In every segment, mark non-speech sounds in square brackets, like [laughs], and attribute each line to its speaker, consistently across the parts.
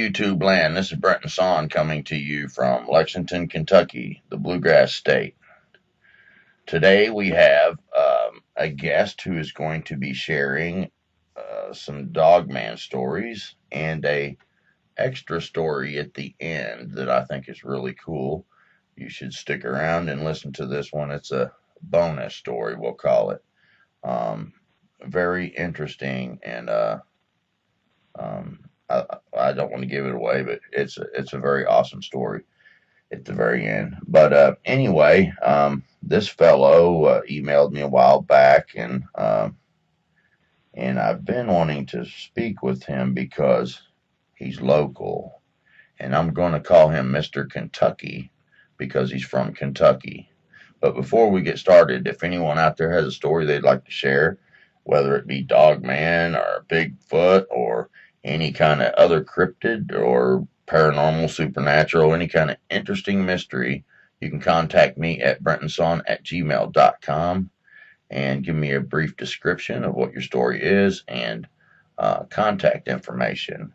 Speaker 1: YouTube land. This is Brenton Sawin coming to you from Lexington, Kentucky, the Bluegrass State. Today we have um, a guest who is going to be sharing uh, some Dogman stories and a extra story at the end that I think is really cool. You should stick around and listen to this one. It's a bonus story, we'll call it. Um, very interesting and uh, um, I, I don't want to give it away, but it's a, it's a very awesome story at the very end. But uh, anyway, um, this fellow uh, emailed me a while back, and uh, and I've been wanting to speak with him because he's local, and I'm going to call him Mister Kentucky because he's from Kentucky. But before we get started, if anyone out there has a story they'd like to share, whether it be Dogman or Bigfoot or any kind of other cryptid or paranormal, supernatural, any kind of interesting mystery, you can contact me at brentonsawin at gmail.com and give me a brief description of what your story is and uh, contact information.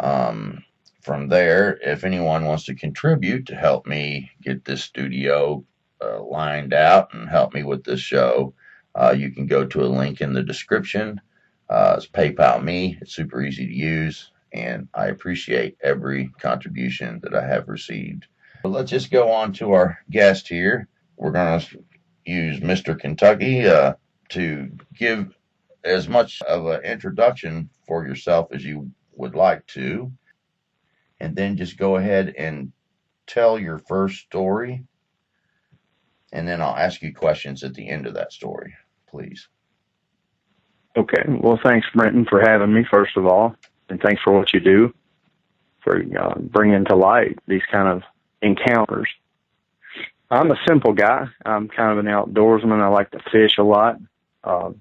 Speaker 1: Um, from there, if anyone wants to contribute to help me get this studio uh, lined out and help me with this show, uh, you can go to a link in the description uh, it's PayPal me. It's super easy to use, and I appreciate every contribution that I have received. But let's just go on to our guest here. We're going to use Mr. Kentucky uh, to give as much of an introduction for yourself as you would like to, and then just go ahead and tell your first story, and then I'll ask you questions at the end of that story, please.
Speaker 2: Okay. Well, thanks, Brenton, for having me, first of all. And thanks for what you do for uh, bringing to light these kind of encounters. I'm a simple guy. I'm kind of an outdoorsman. I like to fish a lot. Uh,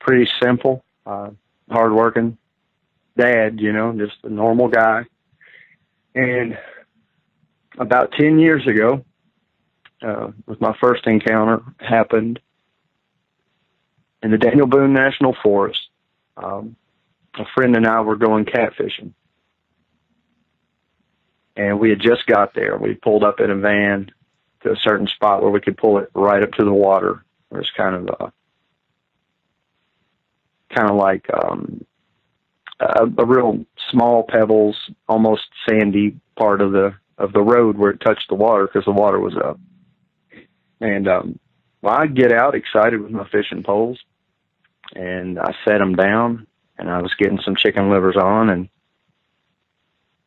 Speaker 2: pretty simple, uh, hardworking dad, you know, just a normal guy. And about 10 years ago, uh, with my first encounter happened in the Daniel Boone National Forest. Um, a friend and I were going catfishing. And we had just got there. We pulled up in a van to a certain spot where we could pull it right up to the water. It was kind of a, kind of like um, a, a real small pebbles, almost sandy part of the of the road where it touched the water because the water was up. And um, well, I get out excited with my fishing poles, and I set them down and I was getting some chicken livers on and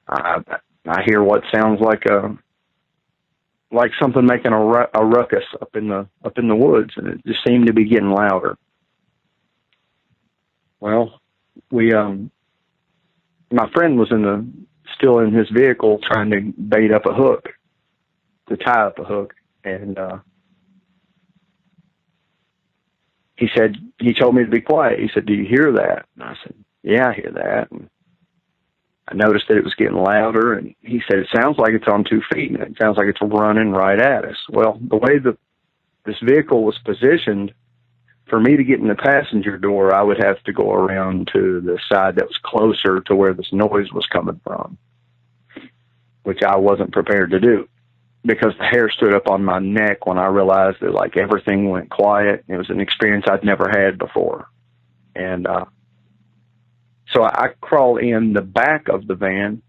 Speaker 2: I I hear what sounds like a like something making a, ru- a ruckus up in the up in the woods and it just seemed to be getting louder. Well, we um my friend was in the still in his vehicle trying to bait up a hook to tie up a hook and uh he said, he told me to be quiet. He said, do you hear that? And I said, yeah, I hear that. And I noticed that it was getting louder and he said, it sounds like it's on two feet and it sounds like it's running right at us. Well, the way that this vehicle was positioned, for me to get in the passenger door, I would have to go around to the side that was closer to where this noise was coming from, which I wasn't prepared to do because the hair stood up on my neck when I realized that like everything went quiet. It was an experience I'd never had before. And, uh, so I, I crawled in the back of the van.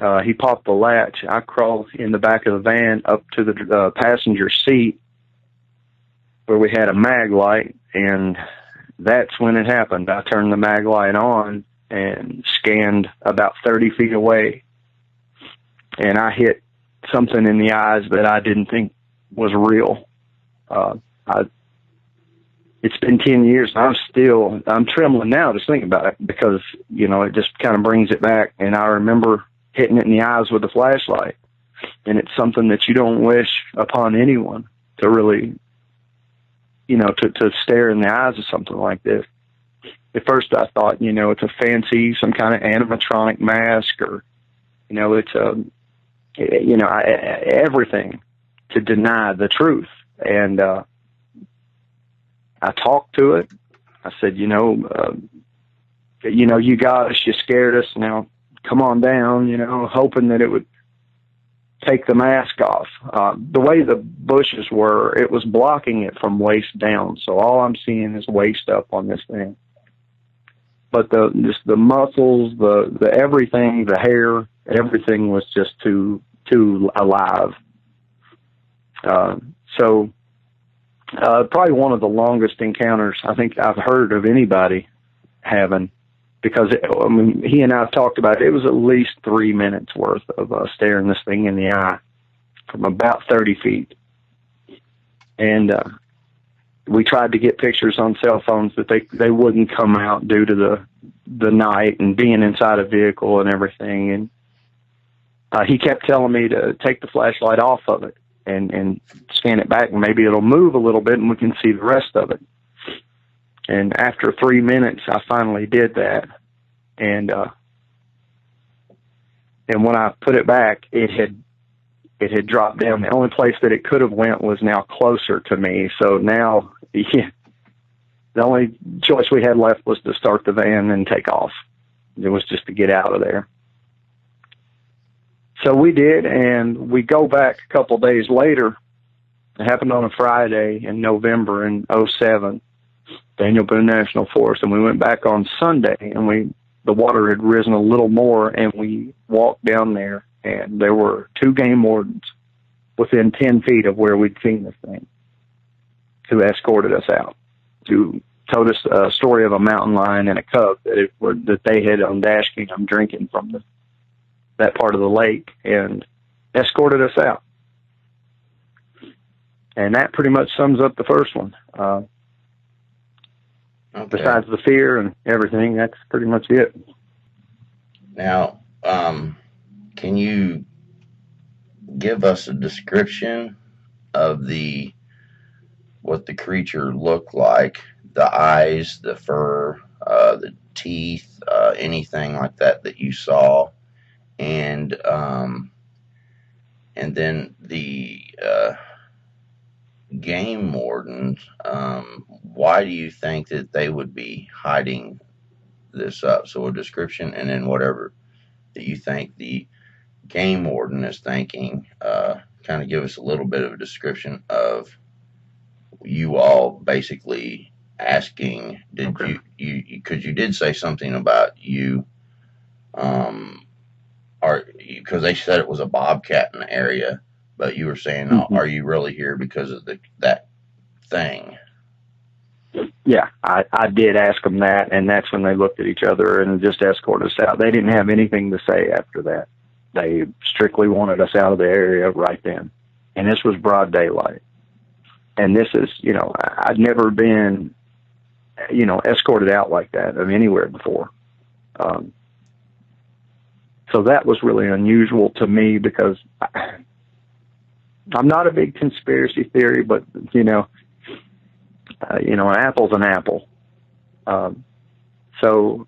Speaker 2: Uh, he popped the latch. I crawled in the back of the van up to the uh, passenger seat where we had a mag light and that's when it happened. I turned the mag light on and scanned about 30 feet away and I hit something in the eyes that I didn't think was real. Uh, I, it's been 10 years and I'm still, I'm trembling now just thinking about it because, you know, it just kind of brings it back. And I remember hitting it in the eyes with a flashlight. And it's something that you don't wish upon anyone to really, you know, to, to stare in the eyes of something like this. At first I thought, you know, it's a fancy, some kind of animatronic mask or, you know, it's a, you know, I, everything to deny the truth. And, uh, I talked to it. I said, you know, uh, you know, you got us, you scared us. Now come on down, you know, hoping that it would take the mask off. Uh, the way the bushes were, it was blocking it from waist down. So all I'm seeing is waist up on this thing. But the just the muscles, the the everything, the hair, everything was just too too alive. Uh, so uh, probably one of the longest encounters I think I've heard of anybody having because it, I mean, he and I talked about it. It was at least three minutes worth of uh, staring this thing in the eye from about 30 feet. And, uh, we tried to get pictures on cell phones, but they, they wouldn't come out due to the, the night and being inside a vehicle and everything. And, uh, he kept telling me to take the flashlight off of it and, and scan it back and maybe it'll move a little bit and we can see the rest of it. And after three minutes, I finally did that. And, uh, and when I put it back, it had, it had dropped down. The only place that it could have went was now closer to me. So now, [laughs] yeah, the only choice we had left was to start the van and take off. It was just to get out of there. So we did, and we go back a couple days later. It happened on a Friday in November in '07 Daniel Boone National Forest, and we went back on Sunday, and we the water had risen a little more, and we walked down there, and there were two game wardens within ten feet of where we'd seen this thing, who escorted us out, who told us a story of a mountain lion and a cub that it were that they had on dash cam drinking from the that part of the lake, and escorted us out. And that pretty much sums up the first one. Uh, Okay. Besides the fear and everything, that's pretty much it.
Speaker 1: Now, um, can you give us a description of the what the creature looked like? The eyes, the fur, uh, the teeth, uh, anything like that that you saw, and um, and then the uh, game wardens, um, why do you think that they would be hiding this up? So a description and then whatever that you think the game warden is thinking, uh, kind of give us a little bit of a description of you all basically asking, did okay. you, you, because you did say something about you, um, are, because they said it was a bobcat in the area but you were saying, oh, mm-hmm. are you really here because of the that thing?
Speaker 2: Yeah, I, I did ask them that, and that's when they looked at each other and just escorted us out. They didn't have anything to say after that. They strictly wanted us out of the area right then. And this was broad daylight. And this is, you know, I'd never been, you know, escorted out like that of anywhere before. Um, so that was really unusual to me because I, I'm not a big conspiracy theory, but you know, uh, you know, an apple's an apple. Um, so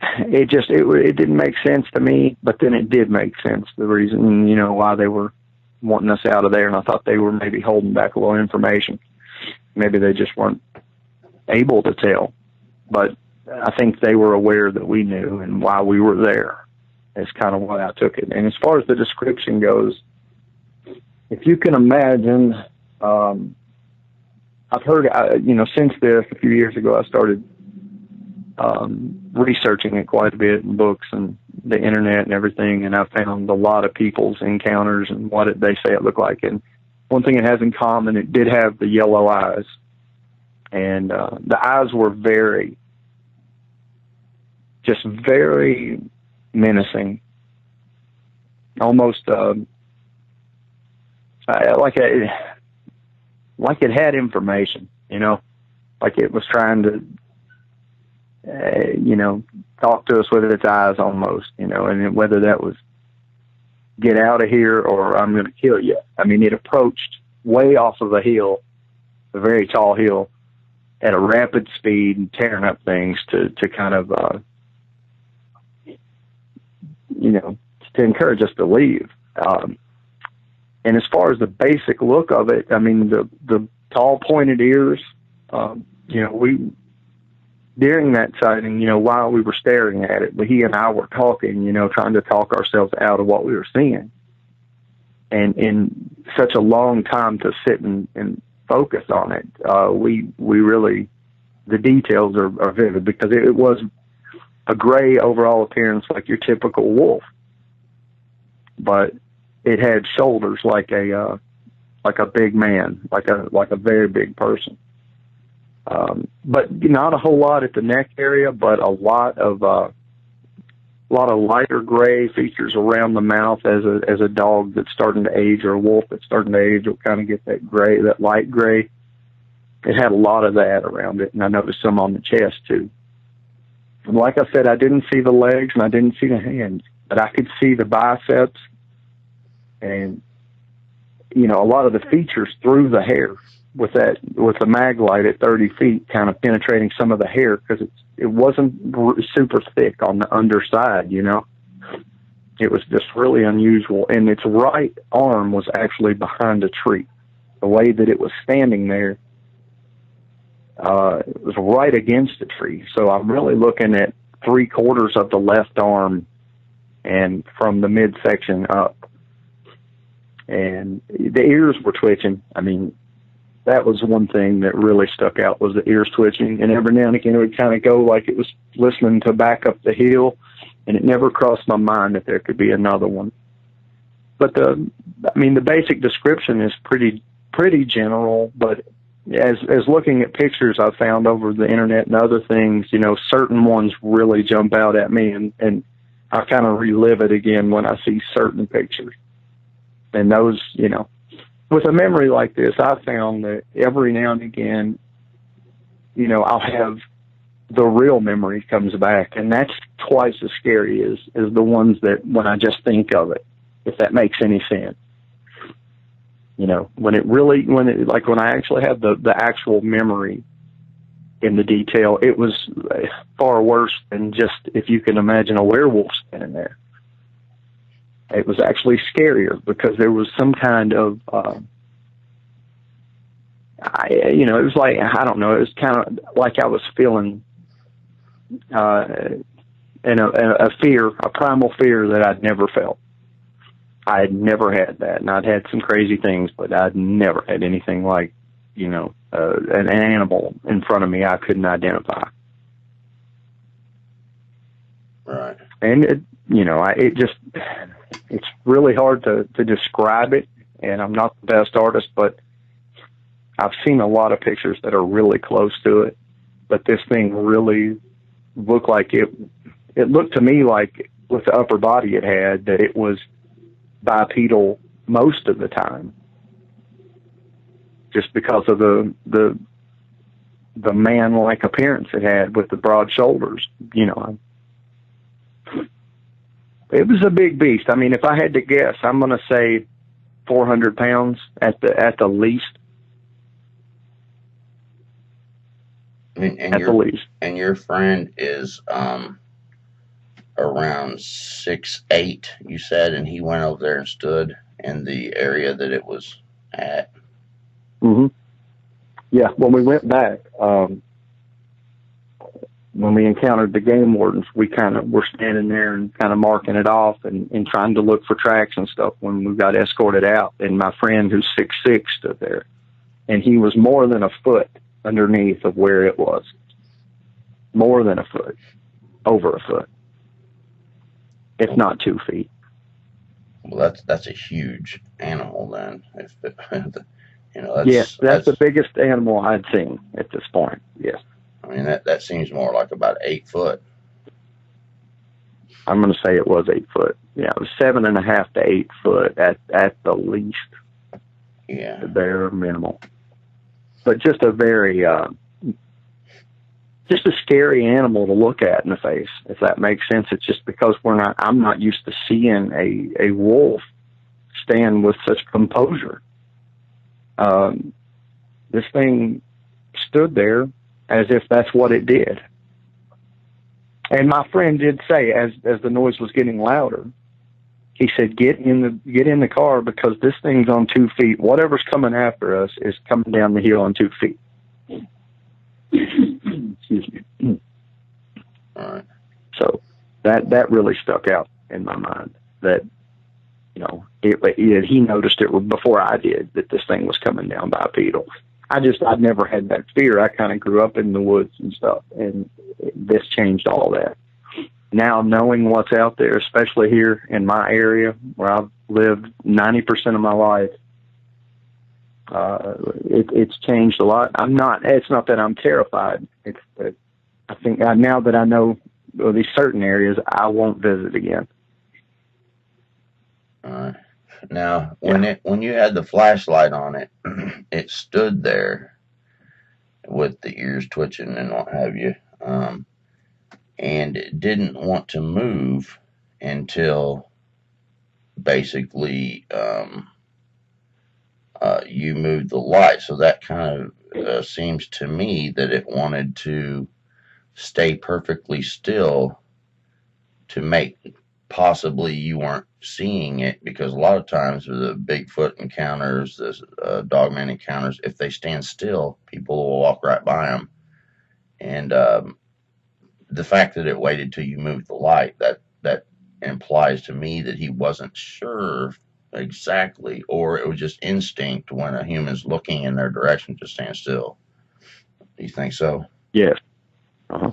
Speaker 2: it just it it didn't make sense to me, but then it did make sense. The reason you know why they were wanting us out of there, and I thought they were maybe holding back a little information. Maybe they just weren't able to tell, but I think they were aware that we knew and why we were there. Is kind of why I took it. And as far as the description goes, if you can imagine, um, I've heard, uh, you know, since this a few years ago, I started um, researching it quite a bit in books and the internet and everything, and I found a lot of people's encounters and what it, they say it looked like. And one thing it has in common, it did have the yellow eyes, and uh, the eyes were very, just very menacing, almost. Uh, like a, like it had information, you know, like it was trying to, uh, you know, talk to us with its eyes almost, you know, and whether that was get out of here or I'm going to kill you. I mean, it approached way off of a hill, a very tall hill, at a rapid speed and tearing up things to to kind of, uh, you know, to encourage us to leave. Um, and as far as the basic look of it, I mean, the, the tall pointed ears, um, you know, we, during that sighting, you know, while we were staring at it, but he and I were talking, you know, trying to talk ourselves out of what we were seeing. And in such a long time to sit and, and focus on it, uh, we we really the details are, are vivid because it, it was a gray overall appearance like your typical wolf, but it had shoulders like a uh, like a big man, like a like a very big person. Um, but not a whole lot at the neck area, but a lot of uh, a lot of lighter gray features around the mouth as a as a dog that's starting to age or a wolf that's starting to age will kind of get that gray, that light gray. It had a lot of that around it, and I noticed some on the chest too. Like I said, I didn't see the legs and I didn't see the hands, but I could see the biceps and you know a lot of the features through the hair with that with the mag light at 30 feet, kind of penetrating some of the hair because it it wasn't super thick on the underside, you know. It was just really unusual, and its right arm was actually behind a tree. The way that it was standing there, uh, it was right against the tree. So I'm really looking at three quarters of the left arm, and from the midsection up, and the ears were twitching. I mean, that was one thing that really stuck out was the ears twitching, and every now and again it would kind of go like it was listening to back up the hill, and it never crossed my mind that there could be another one. But the, I mean, the basic description is pretty pretty general, but as as looking at pictures I've found over the internet and other things, you know, certain ones really jump out at me, and and I kind of relive it again when I see certain pictures. And those, you know, with a memory like this, I found that every now and again, you know, I'll have the real memory comes back, and that's twice as scary as as the ones that when I just think of it, if that makes any sense. You know, when it really, when it like when I actually had the the actual memory in the detail, it was far worse than just if you can imagine a werewolf standing there. It was actually scarier because there was some kind of uh, I you know it was like I don't know it was kind of like I was feeling uh and a, a fear a primal fear that I'd never felt I had never had that and I'd had some crazy things but I'd never had anything like you know uh, an animal in front of me I couldn't identify
Speaker 1: right
Speaker 2: and it you know I it just it's really hard to, to describe it, and I'm not the best artist, but I've seen a lot of pictures that are really close to it. But this thing really looked like it. It looked to me like with the upper body it had that it was bipedal most of the time, just because of the the the man-like appearance it had with the broad shoulders. You know, it was a big beast. I mean, if I had to guess, I'm going to say 400 pounds at the at the least.
Speaker 1: And, and
Speaker 2: at
Speaker 1: your,
Speaker 2: the least.
Speaker 1: And your friend is um around six eight, you said, and he went over there and stood in the area that it was at.
Speaker 2: Mhm. Yeah, when we went back, um, when we encountered the game wardens, we kind of were standing there and kind of marking it off and, and trying to look for tracks and stuff when we got escorted out. And my friend who's six six stood there, and he was more than a foot underneath of where it was, more than a foot, over a foot, if not two feet.
Speaker 1: Well, that's that's a huge animal then. If [laughs] you know, that's,
Speaker 2: yes, that's, that's the biggest animal I'd seen at this point. Yes.
Speaker 1: I mean, that, that seems more like about eight foot.
Speaker 2: I'm going to say it was eight foot. Yeah, it was seven and a half to eight foot at at the least.
Speaker 1: Yeah,
Speaker 2: the bare minimal. But just a very, uh, just a scary animal to look at in the face. If that makes sense, it's just because we're not. I'm not used to seeing a a wolf stand with such composure. Um, this thing stood there as if that's what it did. And my friend did say, as as the noise was getting louder, he said, "Get in the get in the car because this thing's on two feet. Whatever's coming after us is coming down the hill on two feet." Excuse me. All right. So that that really stuck out in my mind. That you know, it, it, he noticed it before I did that this thing was coming down bipedal. I just I'd never had that fear. I kind of grew up in the woods and stuff, and this changed all that. Now knowing what's out there, especially here in my area where I've lived ninety percent of my life, uh, it, it's changed a lot. I'm not. It's not that I'm terrified. It's that I think I, now that I know well, these certain areas, I won't visit again.
Speaker 1: Uh, now, when yeah. it when you had the flashlight on it, [clears throat] it stood there with the ears twitching and what have you, um, and it didn't want to move until basically um, uh, you moved the light. So that kind of uh, seems to me that it wanted to stay perfectly still to make possibly you weren't seeing it because a lot of times with the Bigfoot encounters, the uh, dogman encounters, if they stand still, people will walk right by them. And um, the fact that it waited till you moved the light, that that implies to me that he wasn't sure exactly, or it was just instinct when a human's looking in their direction to stand still. Do you think so?
Speaker 2: Yes. Uh-huh.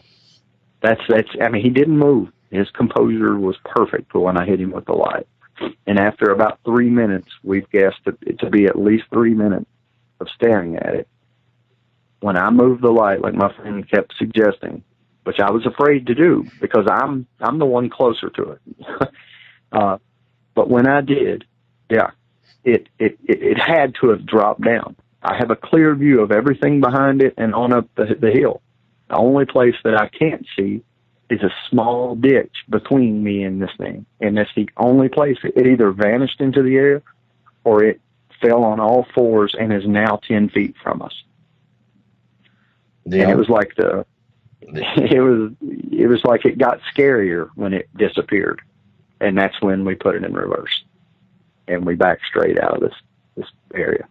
Speaker 2: That's that's. I mean, he didn't move. His composure was perfect for when I hit him with the light. And after about three minutes, we've guessed it to be at least three minutes of staring at it. When I moved the light, like my friend kept suggesting, which I was afraid to do because I'm I'm the one closer to it. [laughs] uh, but when I did, yeah, it, it it it had to have dropped down. I have a clear view of everything behind it and on up the, the hill. The only place that I can't see is a small ditch between me and this thing. And that's the only place it either vanished into the air or it fell on all fours and is now 10 feet from us. Yeah. And it was like the, [laughs] it was, it was like it got scarier when it disappeared. And that's when we put it in reverse and we backed straight out of this, this area.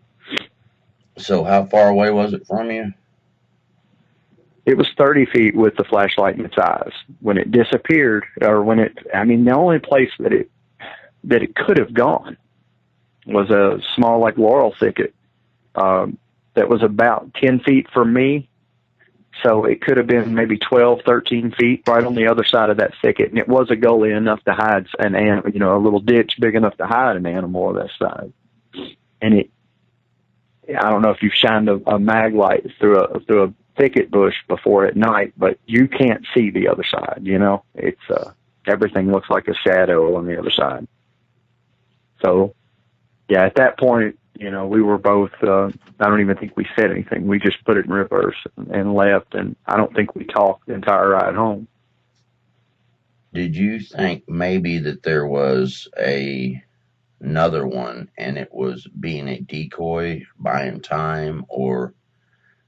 Speaker 1: So how far away was it from you?
Speaker 2: it was 30 feet with the flashlight in its eyes. When it disappeared, or when it, I mean, the only place that it, that it could have gone was a small, like laurel thicket, um, that was about 10 feet from me. So it could have been maybe 12, 13 feet right on the other side of that thicket. And it was a gully enough to hide an animal, you know, a little ditch big enough to hide an animal of that size. And it, I don't know if you've shined a, a mag light through a, through a thicket bush before at night, but you can't see the other side. You know, it's uh, everything looks like a shadow on the other side. So, yeah, at that point, you know, we were both. Uh, I don't even think we said anything. We just put it in reverse and, and left, and I don't think we talked the entire ride home.
Speaker 1: Did you think maybe that there was a another one and it was being a decoy, buying time, or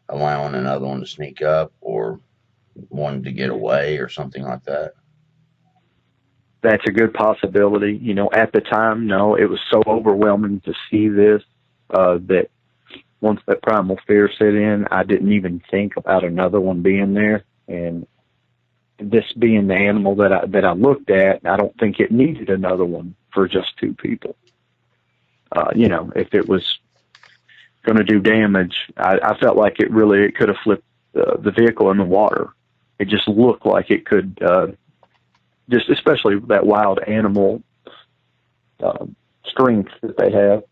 Speaker 1: allowing another one to sneak up or wanted to get away or something like that?
Speaker 2: That's a good possibility. You know, at the time, no, it was so overwhelming to see this uh, that once that primal fear set in, I didn't even think about another one being there. And this being the animal that I that I looked at, I don't think it needed another one for just two people. Uh, you know, if it was going to do damage. I, I felt like it really it could have flipped uh, the vehicle in the water. It just looked like it could, uh, just especially that wild animal uh, strength that they have.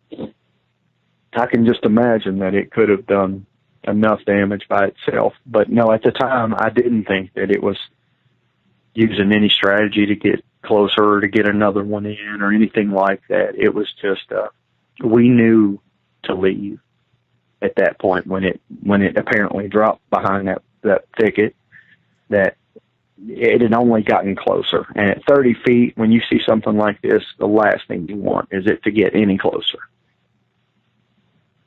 Speaker 2: I can just imagine that it could have done enough damage by itself. But no, at the time, I didn't think that it was using any strategy to get closer or to get another one in or anything like that. It was just, uh, we knew to leave at that point when it when it apparently dropped behind that that thicket that it had only gotten closer. And at 30 feet, when you see something like this, the last thing you want is it to get any closer.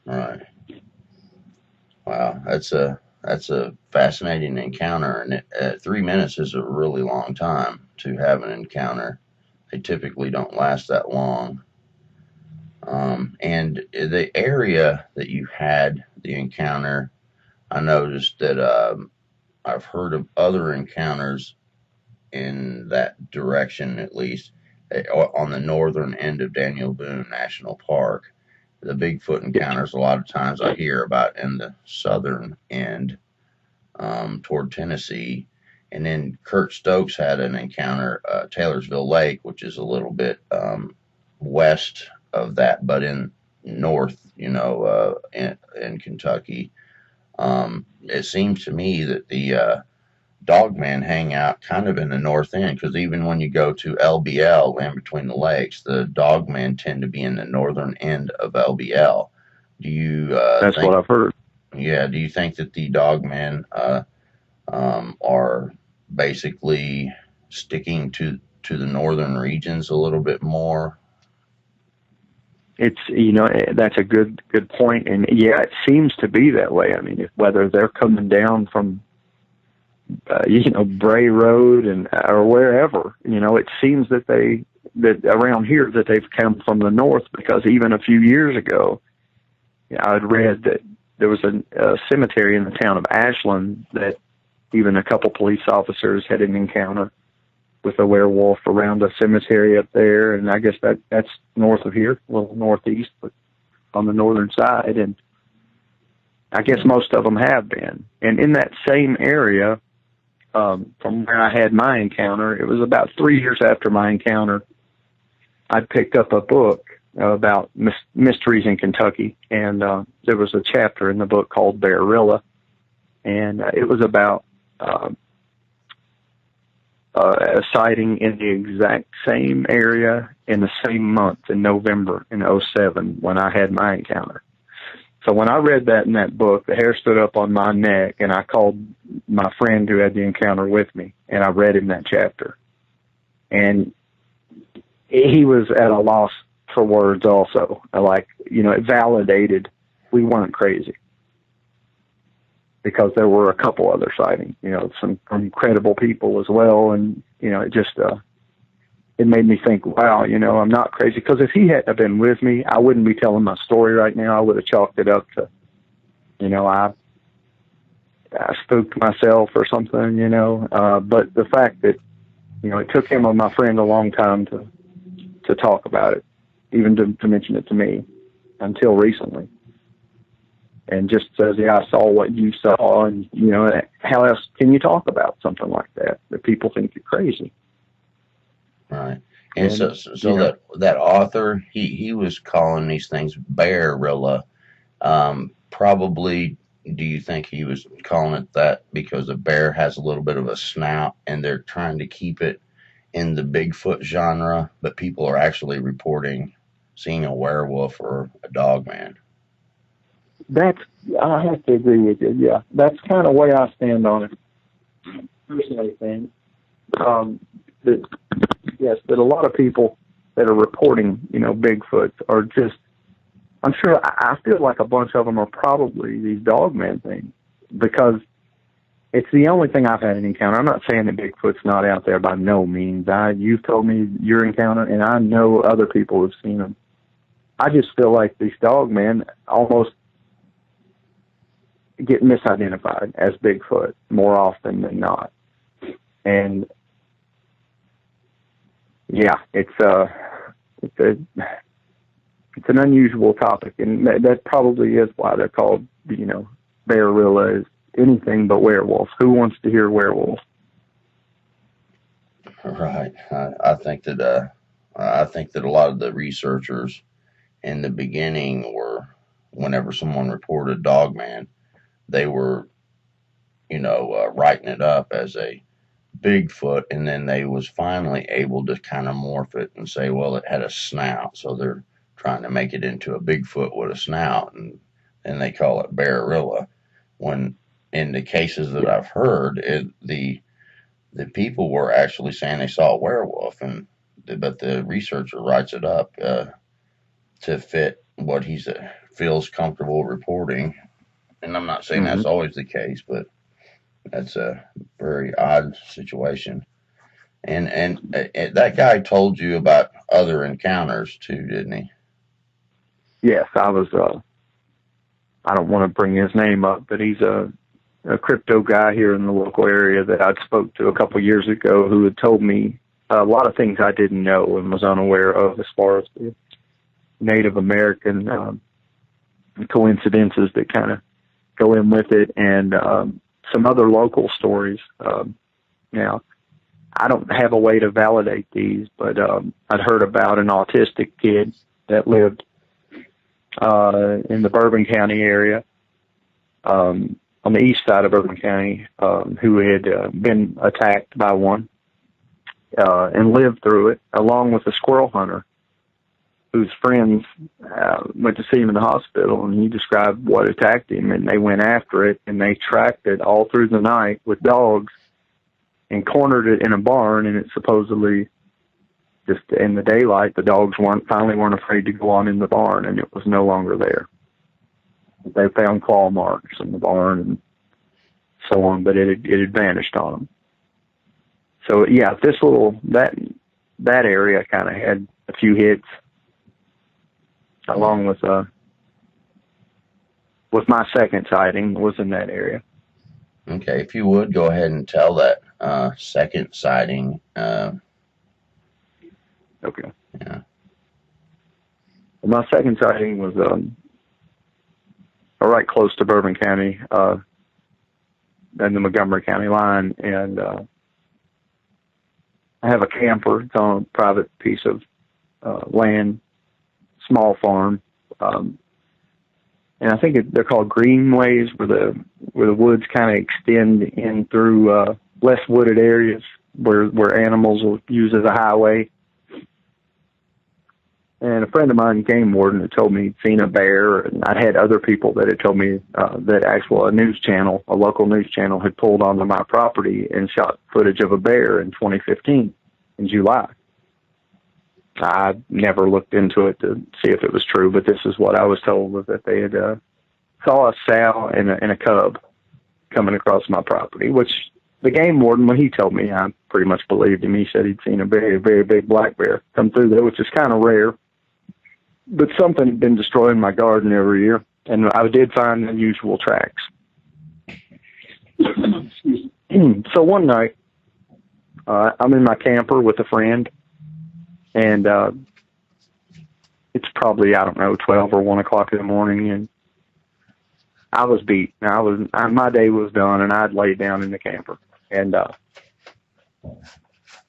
Speaker 1: All right. Wow, that's a that's a fascinating encounter, and it, uh, three minutes is a really long time to have an encounter. They typically don't last that long. Um, and the area that you had the encounter, I noticed that um, I've heard of other encounters in that direction, at least eh, on the northern end of Daniel Boone National Park. The Bigfoot encounters, a lot of times I hear about in the southern end um, toward Tennessee. And then Kurt Stokes had an encounter, uh, Taylorsville Lake, which is a little bit um, west of that, but in north, you know, uh, in, in Kentucky. Um, it seems to me that the dogmen hang out kind of in the north end because even when you go to LBL, in between the lakes, the dogmen tend to be in the northern end of LBL. Do you? Uh,
Speaker 2: That's
Speaker 1: think,
Speaker 2: what I've heard.
Speaker 1: Yeah. Do you think that the dogmen uh, um, are basically sticking to to the northern regions a little bit more?
Speaker 2: It's you know eh, that's a good good point, and yeah, it seems to be that way. I mean, if, whether they're coming down from uh, you know Bray Road and or wherever, you know, it seems that they that around here that they've come from the north because even a few years ago, know, I'd read that there was a, a cemetery in the town of Ashland that even a couple police officers had an encounter with a werewolf around a cemetery up there, and I guess that that's north of here, a little northeast, but on the northern side, and I guess most of them have been. And in that same area, um, from where I had my encounter, it was about three years after my encounter. I picked up a book about mysteries in Kentucky, and uh, there was a chapter in the book called Bearilla, and uh, it was about uh, uh, a sighting in the exact same area in the same month in November in 07 when I had my encounter. So when I read that in that book, the hair stood up on my neck and I called my friend who had the encounter with me and I read him that chapter. And he was at a loss for words also. Like, you know, it validated we weren't crazy because there were a couple other sightings, you know, some credible people as well. And, you know, it just, uh, it made me think, wow, you know, I'm not crazy. Because if he hadn't been with me, I wouldn't be telling my story right now. I would have chalked it up to, you know, I, I spooked myself or something, you know. Uh, but the fact that, you know, it took him and my friend a long time to, to talk about it, even to, to mention it to me until recently and just says, "Yeah, I saw what you saw," and you know, how else can you talk about something like that? That people think you're crazy.
Speaker 1: Right. And, and so, so that know, that author, he he was calling these things bearilla. Um, probably, do you think he was calling it that because a bear has a little bit of a snout, and they're trying to keep it in the Bigfoot genre, but people are actually reporting seeing a werewolf or a dog man
Speaker 2: that's I have to agree with you. Yeah, that's kind of where I stand on it. Personally, think um, that yes, that a lot of people that are reporting, you know, Bigfoot are just. I'm sure I feel like a bunch of them are probably these dogman things because it's the only thing I've had an encounter. I'm not saying that Bigfoot's not out there by no means. I you've told me your encounter, and I know other people have seen them. I just feel like these dogmen almost get misidentified as Bigfoot more often than not. And yeah, it's uh it's a it's an unusual topic, and that, probably is why they're called you know Bearilla anything but werewolves. Who wants to hear werewolves? [laughs]
Speaker 1: Right. I, I think that uh, I think that a lot of the researchers in the beginning were whenever someone reported a dogman, they were, you know, uh, writing it up as a Bigfoot, and then they was finally able to kind of morph it and say, well, it had a snout, so they're trying to make it into a Bigfoot with a snout, and then they call it Bearilla. When in the cases that I've heard, it, the the people were actually saying they saw a werewolf, and but the researcher writes it up uh, to fit what he uh, feels comfortable reporting and I'm not saying mm-hmm. that's always the case, but that's a very odd situation. And and uh, that guy told you about other encounters too, didn't he?
Speaker 2: Yes, I was. Uh, I don't want to bring his name up, but he's a a crypto guy here in the local area that I'd spoke to a couple years ago who had told me a lot of things I didn't know and was unaware of as far as the Native American um, coincidences that kind of go in with it and um, some other local stories. Um, now, I don't have a way to validate these, but um, I'd heard about an autistic kid that lived uh, in the Bourbon County area, um, on the east side of Bourbon County, um, who had uh, been attacked by one uh, and lived through it, along with a squirrel hunter whose friends uh, went to see him in the hospital, and he described what attacked him, and they went after it, and they tracked it all through the night with dogs, and cornered it in a barn, and it supposedly just in the daylight, the dogs weren't finally weren't afraid to go on in the barn, and it was no longer there. They found claw marks in the barn and so on, but it had, it had vanished on them. So yeah, this little that that area kind of had a few hits, along with uh with my second sighting was in that area.
Speaker 1: Okay, if you would go ahead and tell that uh, second sighting. Uh,
Speaker 2: okay.
Speaker 1: Yeah.
Speaker 2: My second sighting was um, right close to Bourbon County, uh, and the Montgomery County line, and uh, I have a camper. It's on a private piece of uh, land, small farm. Um, and I think it, they're called greenways, where the where the woods kind of extend in through uh, less wooded areas, where where animals will use as a highway. And a friend of mine, game warden, had told me he'd seen a bear, and I'd had other people that had told me uh, that actual a news channel, a local news channel, had pulled onto my property and shot footage of a bear in 2015 in July. I never looked into it to see if it was true, but this is what I was told was that they had uh, saw a sow and a, and a cub coming across my property, which the game warden, when he told me, I pretty much believed him. He said he'd seen a very, very big black bear come through there, which is kind of rare. But something had been destroying my garden every year, and I did find unusual tracks. [clears throat] so one night, uh, I'm in my camper with a friend, and uh, it's probably I don't know twelve or one o'clock in the morning, and I was beat. I was I, my day was done, and I'd laid down in the camper, and uh,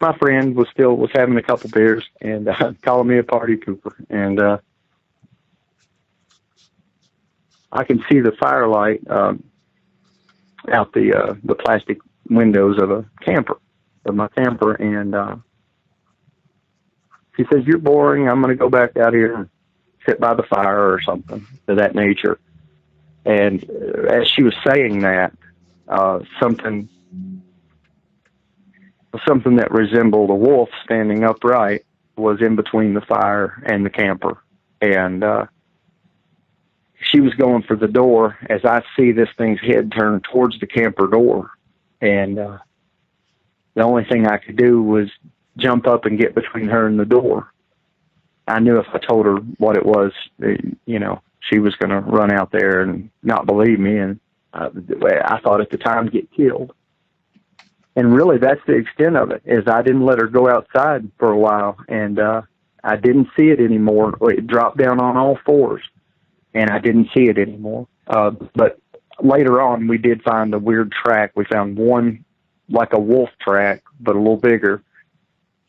Speaker 2: my friend was still was having a couple beers and uh, [laughs] calling me a party pooper, and uh, I can see the firelight um, out the uh, the plastic windows of a camper of my camper, and uh, she says, "You're boring. I'm going to go back out here and sit by the fire or something of that nature." And uh, as she was saying that, uh, something something that resembled a wolf standing upright was in between the fire and the camper, and uh, she was going for the door as I see this thing's head turn towards the camper door, and uh, the only thing I could do was jump up and get between her and the door. I knew if I told her what it was, you know, she was going to run out there and not believe me. And uh, I thought at the time get killed. And really, that's the extent of it. Is I didn't let her go outside for a while, and uh, I didn't see it anymore. It dropped down on all fours, and I didn't see it anymore. Uh, but later on, we did find a weird track. We found one like a wolf track, but a little bigger,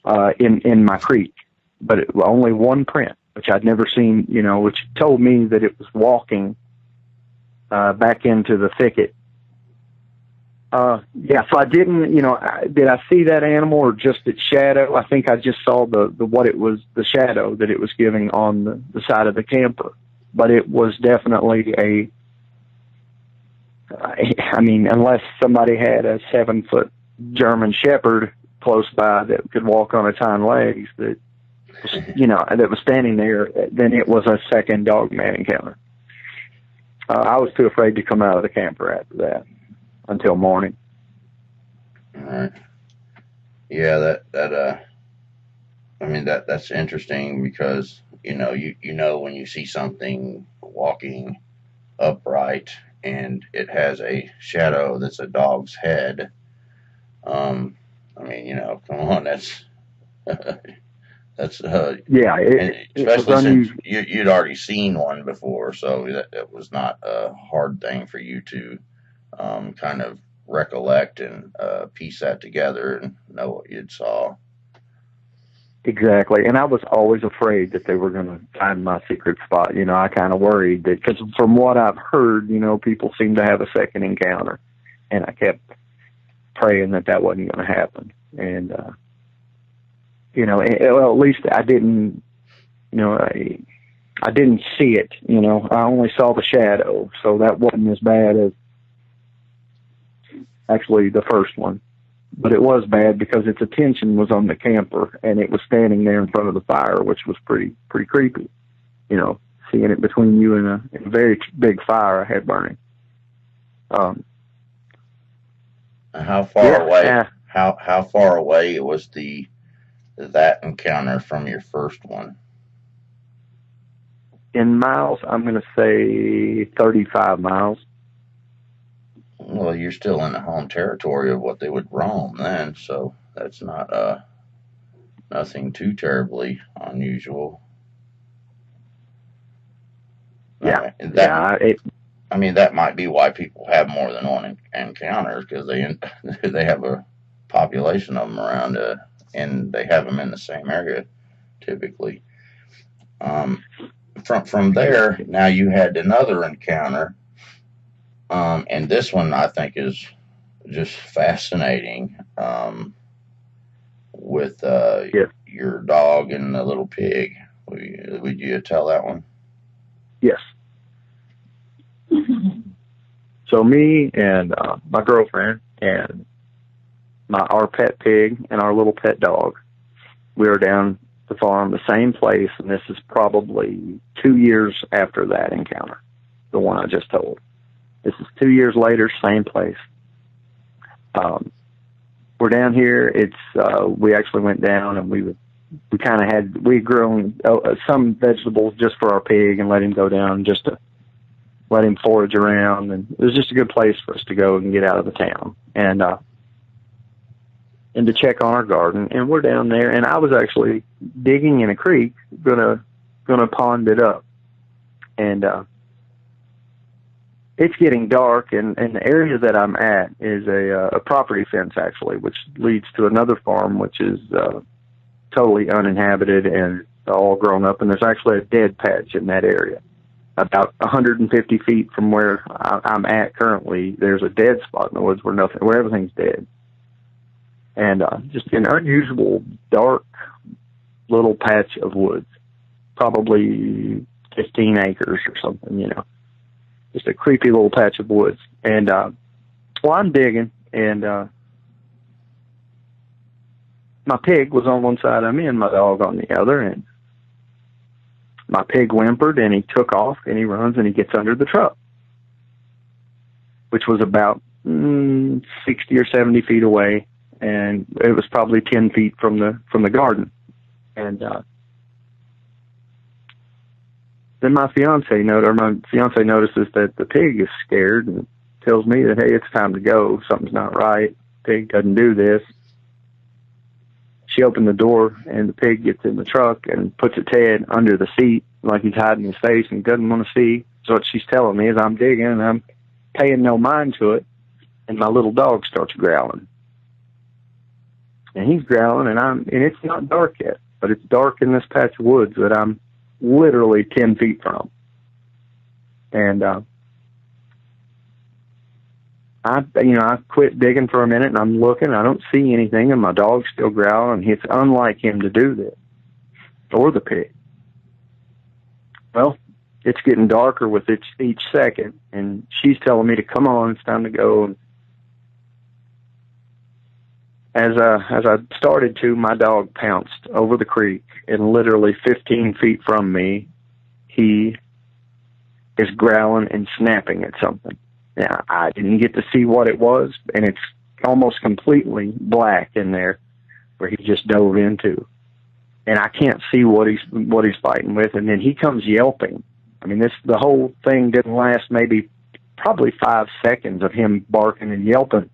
Speaker 2: uh, in in my creek, but it, only one print, which I'd never seen. You know, which told me that it was walking uh, back into the thicket. Uh, yeah, so I didn't, you know, I, did I see that animal or just its shadow? I think I just saw the, the what it was, the shadow that it was giving on the, the side of the camper. But it was definitely a, I mean, unless somebody had a seven foot German Shepherd close by that could walk on its hind legs that you know that was standing there, then it was a second dog man encounter. Uh, I was too afraid to come out of the camper after that until morning.
Speaker 1: All right. Yeah, that that uh, I mean that that's interesting because you know you you know when you see something walking upright and it has a shadow that's a dog's head. Um, I mean, you know, come on, that's [laughs] that's uh,
Speaker 2: Yeah, it,
Speaker 1: and
Speaker 2: it
Speaker 1: especially since you, you'd already seen one before, so that, that was not a hard thing for you to um, kind of recollect and uh, piece that together and know what you'd saw.
Speaker 2: Exactly. And I was always afraid that they were going to find my secret spot. You know, I kind of worried that because from what I've heard, you know, people seem to have a second encounter. And I kept praying that that wasn't going to happen. And, uh, you know, and, well, at least I didn't, you know, I, I didn't see it, you know, I only saw the shadow. So that wasn't as bad as actually the first one but it was bad because its attention was on the camper and it was standing there in front of the fire, which was pretty pretty creepy. You know, seeing it between you and a, a very big fire I had burning. Um,
Speaker 1: How far
Speaker 2: yeah,
Speaker 1: away?
Speaker 2: yeah,
Speaker 1: How how far away was the that encounter from your first one?
Speaker 2: in miles, I'm going to say 35 miles.
Speaker 1: Well, you're still in the home territory of what they would roam then, so that's not uh nothing too terribly unusual.
Speaker 2: Yeah,
Speaker 1: that
Speaker 2: yeah, it,
Speaker 1: I mean that might be why people have more than one en- encounter because they [laughs] they have a population of them around uh, and they have them in the same area typically. Um, from from there, now you had another encounter, um, and this one I think is just fascinating. Um, with uh,
Speaker 2: Yes.
Speaker 1: your dog and the little pig. Would you, would you tell that one?
Speaker 2: yes. So me and uh, my girlfriend and my our pet pig and our little pet dog, we were down the farm, the same place, and this is probably two years after that encounter, the one I just told. This is two years later, same place. Um, we're down here. It's uh, we actually went down and we would we kind of had we grown uh, some vegetables just for our pig and let him go down just to let him forage around and it was just a good place for us to go and get out of the town. And uh and to check on our garden and we're down there and I was actually digging in a creek gonna gonna pond it up. And uh it's getting dark and and the area that I'm at is a uh, a property fence actually which leads to another farm which is uh totally uninhabited and all grown up and there's actually a dead patch in that area about 150 feet from where I'm at currently, there's a dead spot in the woods where nothing, where everything's dead, and uh, just an unusual dark little patch of woods, probably 15 acres or something, you know, just a creepy little patch of woods. And uh, well, I'm digging, and uh, my pig was on one side of me, and my dog on the other, and my pig whimpered and he took off and he runs and he gets under the truck, which was about mm, 60 or 70 feet away. And it was probably 10 feet from the, from the garden. And, uh, then my fiance note or my fiance notices that the pig is scared and tells me that, Hey, it's time to go. Something's not right. Pig doesn't do this she opened the door and the pig gets in the truck and puts its head under the seat like he's hiding his face and doesn't want to see. So what she's telling me is I'm digging and I'm paying no mind to it and my little dog starts growling. And he's growling and I'm and it's not dark yet, but it's dark in this patch of woods that I'm literally ten feet from. And uh I, you know, I quit digging for a minute and I'm looking. I don't see anything, and my dog's still growling. It's unlike him to do this, or the pig. Well, it's getting darker with each each second, and she's telling me to come on. It's time to go. And as I as I started to, my dog pounced over the creek, and literally 15 feet from me, he is growling and snapping at something. Now, I didn't get to see what it was, and it's almost completely black in there where he just dove into. And I can't see what he's what he's fighting with, and then he comes yelping. I mean, this the whole thing didn't last maybe probably five seconds of him barking and yelping,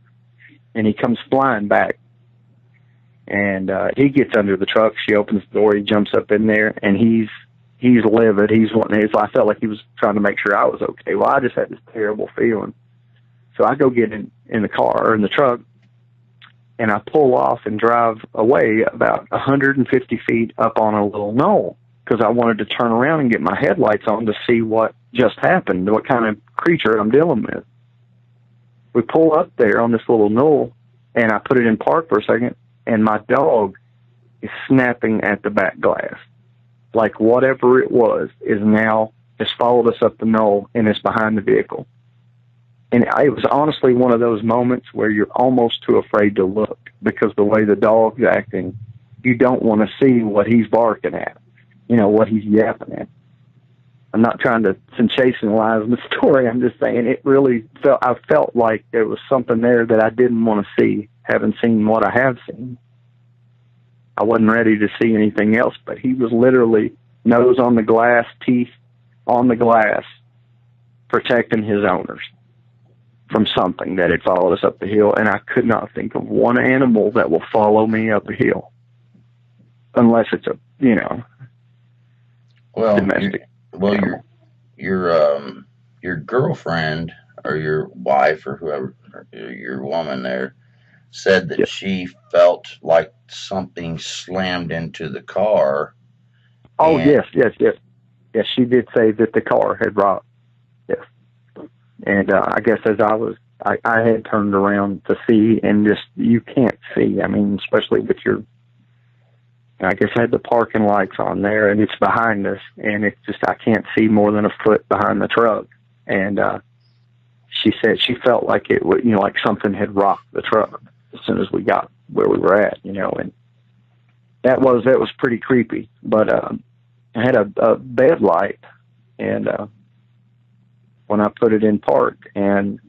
Speaker 2: and he comes flying back. And uh, he gets under the truck. She opens the door. He jumps up in there, and he's he's livid. He's wanting his. I felt like he was trying to make sure I was okay. Well, I just had this terrible feeling. So I go get in in the car or in the truck, and I pull off and drive away about 150 feet up on a little knoll because I wanted to turn around and get my headlights on to see what just happened, what kind of creature I'm dealing with. We pull up there on this little knoll, and I put it in park for a second, and my dog is snapping at the back glass. Like whatever it was is now has followed us up the knoll and is behind the vehicle. And it was honestly one of those moments where you're almost too afraid to look because the way the dog's acting, you don't want to see what he's barking at, you know, what he's yapping at. I'm not trying to sensationalize the [laughs] story. I'm just saying it really felt, I felt like there was something there that I didn't want to see, having seen what I have seen. I wasn't ready to see anything else, but he was literally nose on the glass, teeth on the glass, protecting his owners from something that had followed us up the hill. And I could not think of one animal that will follow me up a hill unless it's a, you know,
Speaker 1: well, domestic. Well, your, your, um, your girlfriend or your wife or whoever, your woman there, said that she felt like something slammed into the car.
Speaker 2: Oh yes, yes, yes, yes. She did say that the car had rocked. Yes, and uh, I guess as I was, I, I had turned around to see, and just you can't see. I mean, especially with your. I guess I had the parking lights on there, and it's behind us, and it's just I can't see more than a foot behind the truck, and uh, she said she felt like it would, you know, like something had rocked the truck as soon as we got where we were at, you know, and that was that was pretty creepy. But uh, I had a, a bed light, and uh, when I put it in park, and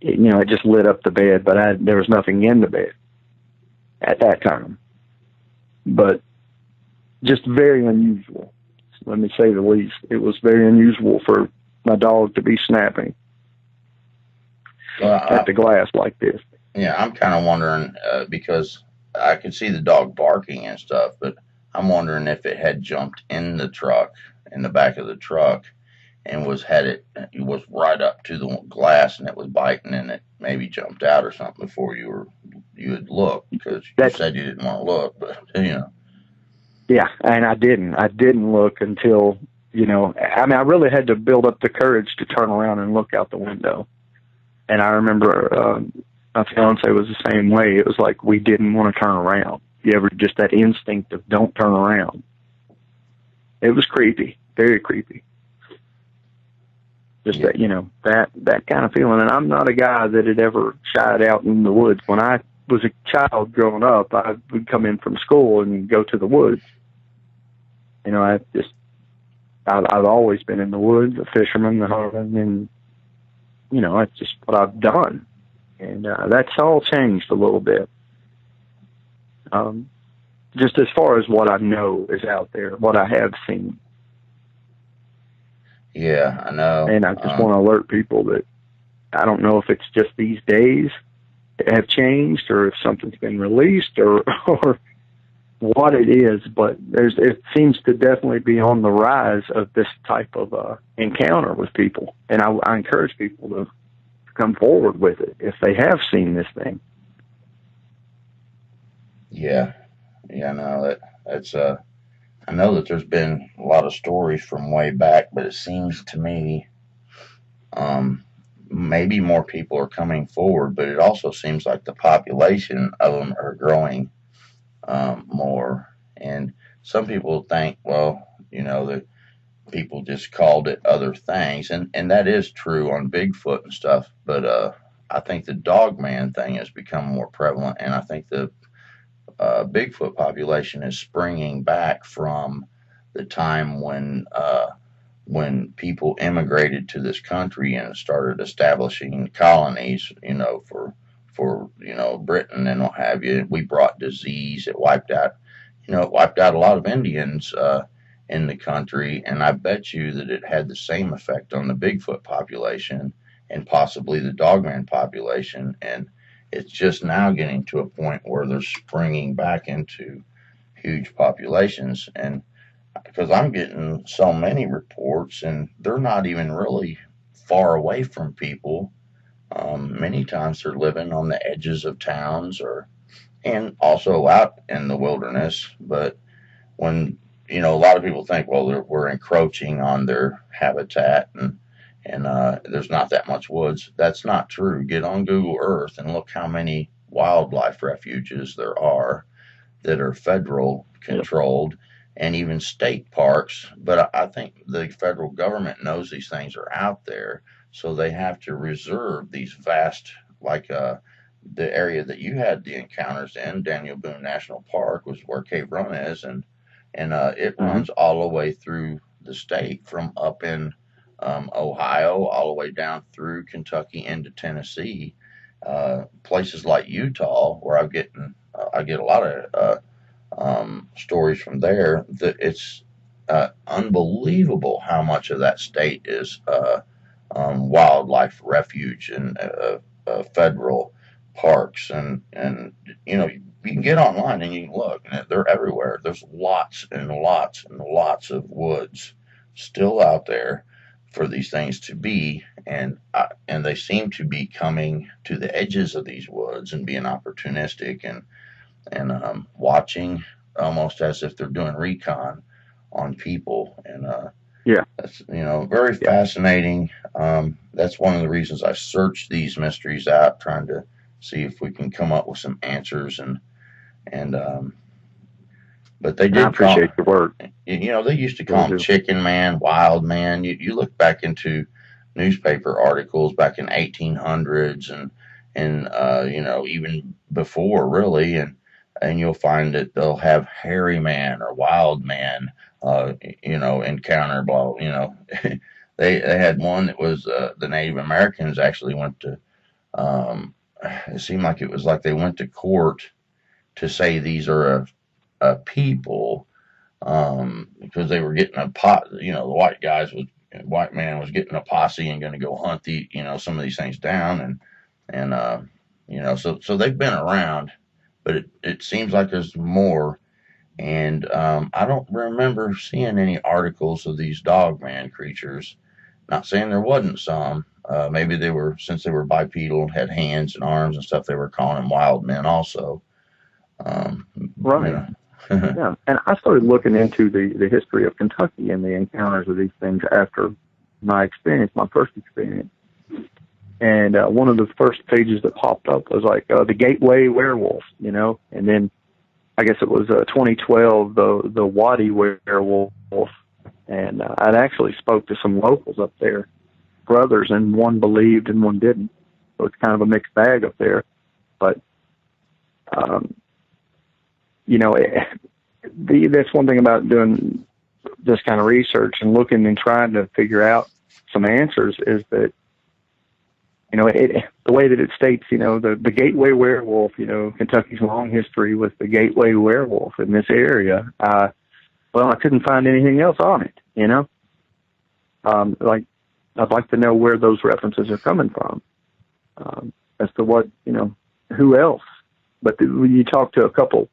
Speaker 2: it, you know, it just lit up the bed, but I, there was nothing in the bed at that time. But just very unusual. Let me say the least. It was very unusual for my dog to be snapping well, at the glass like this.
Speaker 1: Yeah, I'm kind of wondering uh, because I could see the dog barking and stuff, but I'm wondering if it had jumped in the truck, in the back of the truck, and was headed, it was right up to the glass and it was biting and it maybe jumped out or something before you were you had looked because you That's, said you didn't want to look, but [laughs] you know.
Speaker 2: Yeah, and I didn't. I didn't look until you know. I mean, I really had to build up the courage to turn around and look out the window. And I remember um, my fiance was the same way. It was like we didn't want to turn around. You ever just that instinct of don't turn around. It was creepy, very creepy. Just yeah. that you know that that kind of feeling. And I'm not a guy that had ever shied out in the woods. When I was a child growing up, I would come in from school and go to the woods. You know, I just I've, I've always been in the woods, a fisherman, the hunter, and you know, that's just what I've done and uh, that's all changed a little bit. Um, just as far as what I know is out there, what I have seen.
Speaker 1: Yeah, I know.
Speaker 2: And I just um, want to alert people that I don't know if it's just these days have changed or if something's been released or [laughs] or what it is, but there's it seems to definitely be on the rise of this type of uh, encounter with people, and I, I encourage people to come forward with it if they have seen this thing.
Speaker 1: Yeah, yeah, no, that that's uh, I know that there's been a lot of stories from way back, but it seems to me, um, maybe more people are coming forward, but it also seems like the population of them are growing um, more, and some people think, well, you know, that people just called it other things, and and that is true on Bigfoot and stuff. But uh, I think the dogman thing has become more prevalent, and I think the uh, Bigfoot population is springing back from the time when uh, when people immigrated to this country and started establishing colonies. You know, for for you know Britain and what have you. We brought disease. It wiped out. You know, it wiped out a lot of Indians. Uh, in the country, and I bet you that it had the same effect on the Bigfoot population and possibly the dogman population. And it's just now getting to a point where they're springing back into huge populations. And because I'm getting so many reports, and they're not even really far away from people. Um, many times they're living on the edges of towns or and also out in the wilderness. But when you know, a lot of people think, well, we're encroaching on their habitat and and uh, there's not that much woods. That's not true. Get on Google Earth and look how many wildlife refuges there are that are federal controlled and even state parks. But I think the federal government knows these things are out there, so they have to reserve these vast, like uh, the area that you had the encounters in, Daniel Boone National Park, was where Cave Run is, and and uh, it mm-hmm. runs all the way through the state from up in um, Ohio all the way down through Kentucky into Tennessee. Uh, places like Utah, where I get uh, I get a lot of uh, um, stories from there. That it's uh, unbelievable how much of that state is uh, um, wildlife refuge and uh, federal parks, and and you know you can get online and you can look, and they're everywhere. There's lots and lots and lots of woods still out there for these things to be, and uh, and they seem to be coming to the edges of these woods and being opportunistic and and um, watching almost as if they're doing recon on people, and uh,
Speaker 2: yeah,
Speaker 1: that's you know very yeah. fascinating. Um, that's one of the reasons I searched these mysteries out, trying to see if we can come up with some answers and and um, but they did I
Speaker 2: appreciate
Speaker 1: call,
Speaker 2: the work.
Speaker 1: You know, they used to call him Chicken Man, Wild Man. You, you look back into newspaper articles back in 1800s and and uh, you know even before really, and and you'll find that they'll have Hairy Man or Wild Man, uh, you know, encounter blah. You know, [laughs] they they had one that was uh, the Native Americans actually went to. Um, it seemed like it was like they went to court to say these are a uh, people um, because they were getting a pot. You know, the white guys was white man was getting a posse and going to go hunt the you know some of these things down and and uh, you know so so they've been around, but it it seems like there's more. And um, I don't remember seeing any articles of these dog man creatures. Not saying there wasn't some. Uh, maybe they were since they were bipedal, had hands and arms and stuff. They were calling them wild men also. Um,
Speaker 2: right. You know, [laughs] [laughs] yeah, and I started looking into the the history of Kentucky and the encounters of these things after my experience, my first experience. And uh, one of the first pages that popped up was like uh, the Gateway Werewolf, you know, and then I guess it was uh, 2012 the the Waddy Werewolf, and uh, I'd actually spoke to some locals up there, brothers, and one believed and one didn't. So it's kind of a mixed bag up there, but um, you know, it, the, that's one thing about doing this kind of research and looking and trying to figure out some answers is that, you know, it, the way that it states, you know, the, the gateway werewolf, you know, Kentucky's long history with the gateway werewolf in this area. Uh, well, I couldn't find anything else on it, you know? Um, like, I'd like to know where those references are coming from, um, as to what, you know, who else. But when you talk to a couple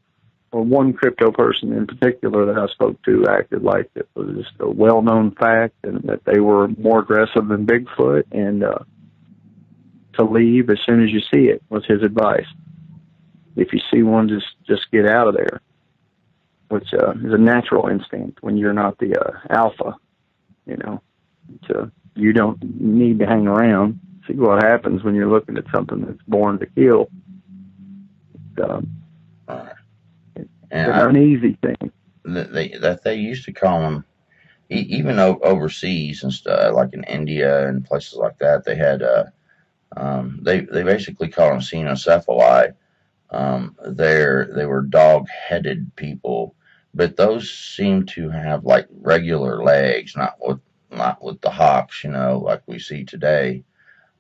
Speaker 2: or one crypto person in particular that I spoke to acted like it was just a well-known fact and that they were more aggressive than Bigfoot and uh, to leave as soon as you see it was his advice. If you see one, just just get out of there, which uh, is a natural instinct when you're not the uh, alpha. You know, to you don't need to hang around. See what happens when you're looking at something that's born to kill. Um, and an easy thing.
Speaker 1: That they that they used to call them, even overseas and stuff like in India and places like that. They had uh, um, they they basically call them cynocephali. Um, they're they were dog-headed people, but those seem to have like regular legs, not with not with the hops, you know, like we see today.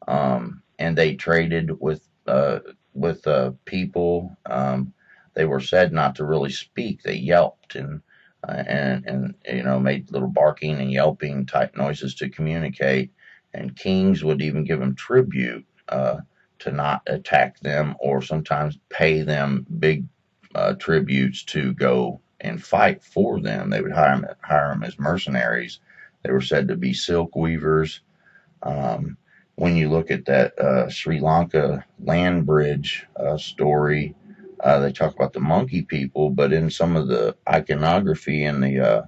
Speaker 1: Um, and they traded with uh, with uh, people. Um, they were said not to really speak. They yelped and uh, and and you know made little barking and yelping type noises to communicate. And kings would even give them tribute uh, to not attack them, or sometimes pay them big uh, tributes to go and fight for them. They would hire them, hire them as mercenaries. They were said to be silk weavers. Um, when you look at that uh, Sri Lanka land bridge uh, story, uh, they talk about the monkey people, but in some of the iconography and the uh,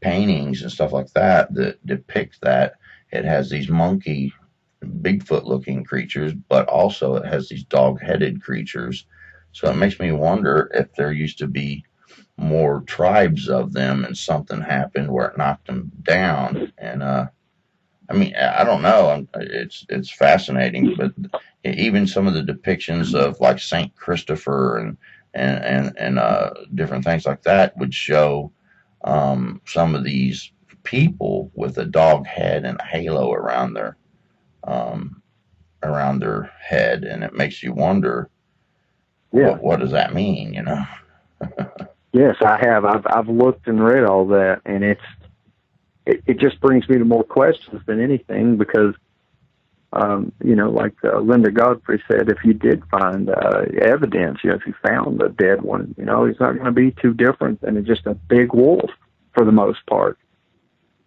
Speaker 1: paintings and stuff like that that depict that, it has these monkey, Bigfoot looking creatures, but also it has these dog headed creatures. So it makes me wonder if there used to be more tribes of them and something happened where it knocked them down. And, uh, I mean, I don't know. It's it's fascinating, but even some of the depictions of like Saint Christopher and and and, and uh, different things like that would show um, some of these people with a dog head and a halo around their um, around their head, and it makes you wonder. Yeah. What, what does that mean? You know. [laughs]
Speaker 2: yes, I have. I've I've looked and read all that, and it's it, it just brings me to more questions than anything because um, you know, like uh, Linda Godfrey said, if you did find uh, evidence, you know, if you found a dead one, you know, it's not going to be too different than just a big wolf for the most part.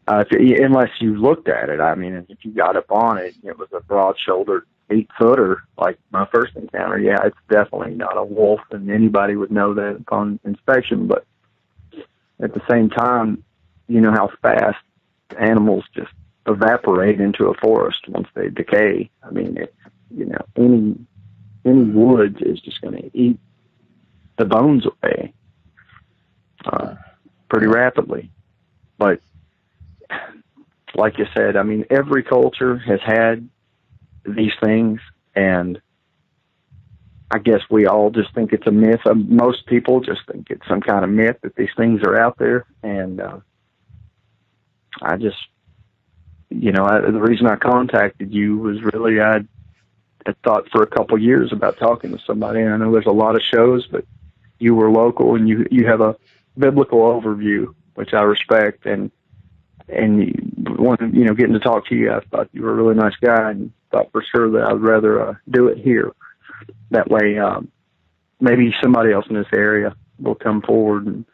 Speaker 2: Uh, if, unless you looked at it, I mean, if you got up on it, it was a broad-shouldered eight footer, like my first encounter. Yeah, it's definitely not a wolf, and anybody would know that upon inspection. But at the same time, you know how fast animals just evaporate into a forest once they decay. I mean, it, you know, any any woods is just going to eat the bones away uh, pretty rapidly. But like you said, I mean, every culture has had these things, and I guess we all just think it's a myth. Uh, most people just think it's some kind of myth that these things are out there, and uh, I just you know, I, the reason I contacted you was really I had thought for a couple years about talking to somebody. And I know there's a lot of shows, but you were local and you you have a biblical overview, which I respect. And and one, you know getting to talk to you, I thought you were a really nice guy, and thought for sure that I'd rather uh, do it here. That way, um, maybe somebody else in this area will come forward and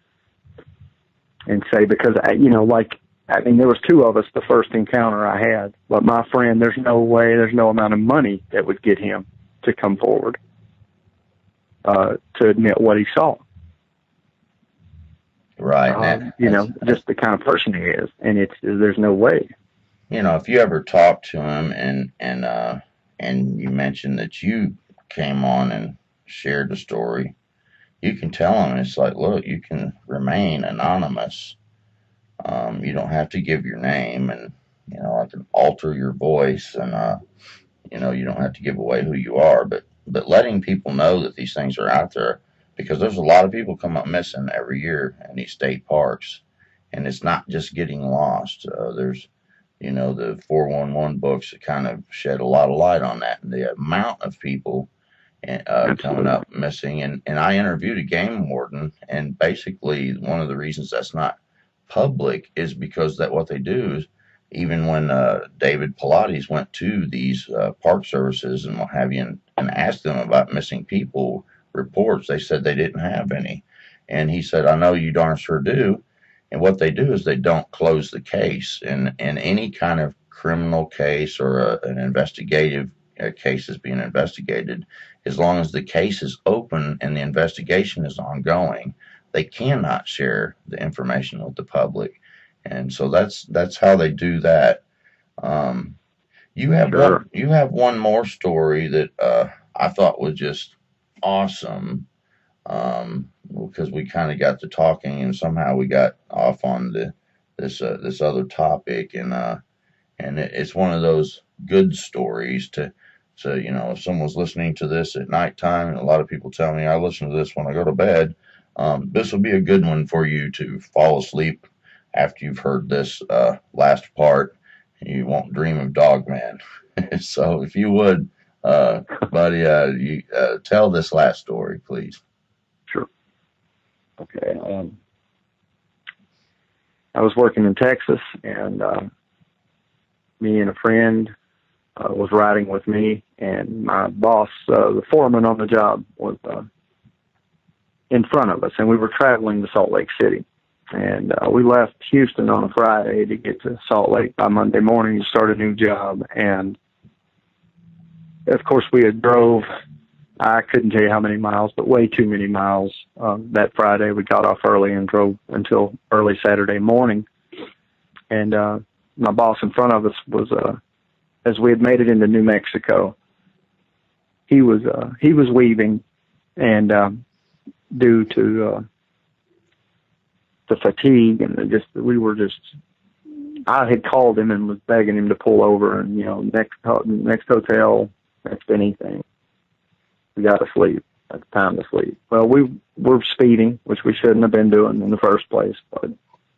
Speaker 2: and say because I, you know, like I mean, there was two of us the first encounter I had, but my friend, there's no way, there's no amount of money that would get him to come forward uh, to admit what he saw.
Speaker 1: Right.
Speaker 2: Um, you know, just the kind of person he is, and it's there's no way.
Speaker 1: You know, if you ever talk to him and and uh, and you mentioned that you came on and shared the story, you can tell him it's like, look, you can remain anonymous um, you don't have to give your name, and you know I can alter your voice, and uh, you know you don't have to give away who you are. But but letting people know that these things are out there, because there's a lot of people come up missing every year in these state parks, and it's not just getting lost. Uh, there's you know the 411 books that kind of shed a lot of light on that, and the amount of people uh, coming up missing. And, and I interviewed a game warden, and basically, one of the reasons that's not public is because that what they do is even when uh, David Paulides went to these uh, park services and what have you and, and asked them about missing people reports, they said they didn't have any. And he said, I know you darn sure do. And what they do is they don't close the case. And in any kind of criminal case or a, an investigative uh, case is being investigated, as long as the case is open and the investigation is ongoing, they cannot share the information with the public, and so that's that's how they do that. Um, you have sure. one, you have one more story that uh, I thought was just awesome um, because we kind of got to talking and somehow we got off on the this uh, this other topic and uh, and it, it's one of those good stories to so you know if someone's listening to this at nighttime and a lot of people tell me I listen to this when I go to bed um, this will be a good one for you to fall asleep after you've heard this uh, last part. You won't dream of Dogman. [laughs] so, if you would, uh, buddy, uh, you uh, tell this last story, please.
Speaker 2: Sure. Okay. Um, I was working in Texas, and uh, me and a friend uh, was riding with me, and my boss, uh, the foreman on the job, was uh, in front of us, and we were traveling to Salt Lake City. And uh, we left Houston on a Friday to get to Salt Lake by Monday morning to start a new job. And of course, we had drove. I couldn't tell you how many miles, but way too many miles. Um, that Friday, we got off early and drove until early Saturday morning. And uh, my boss in front of us was, uh, as we had made it into New Mexico, he was uh, he was weaving, and um, due to uh, the fatigue and just we were just I had called him and was begging him to pull over and you know next next hotel next anything. We got to sleep. It's time to sleep. Well we were speeding which we shouldn't have been doing in the first place but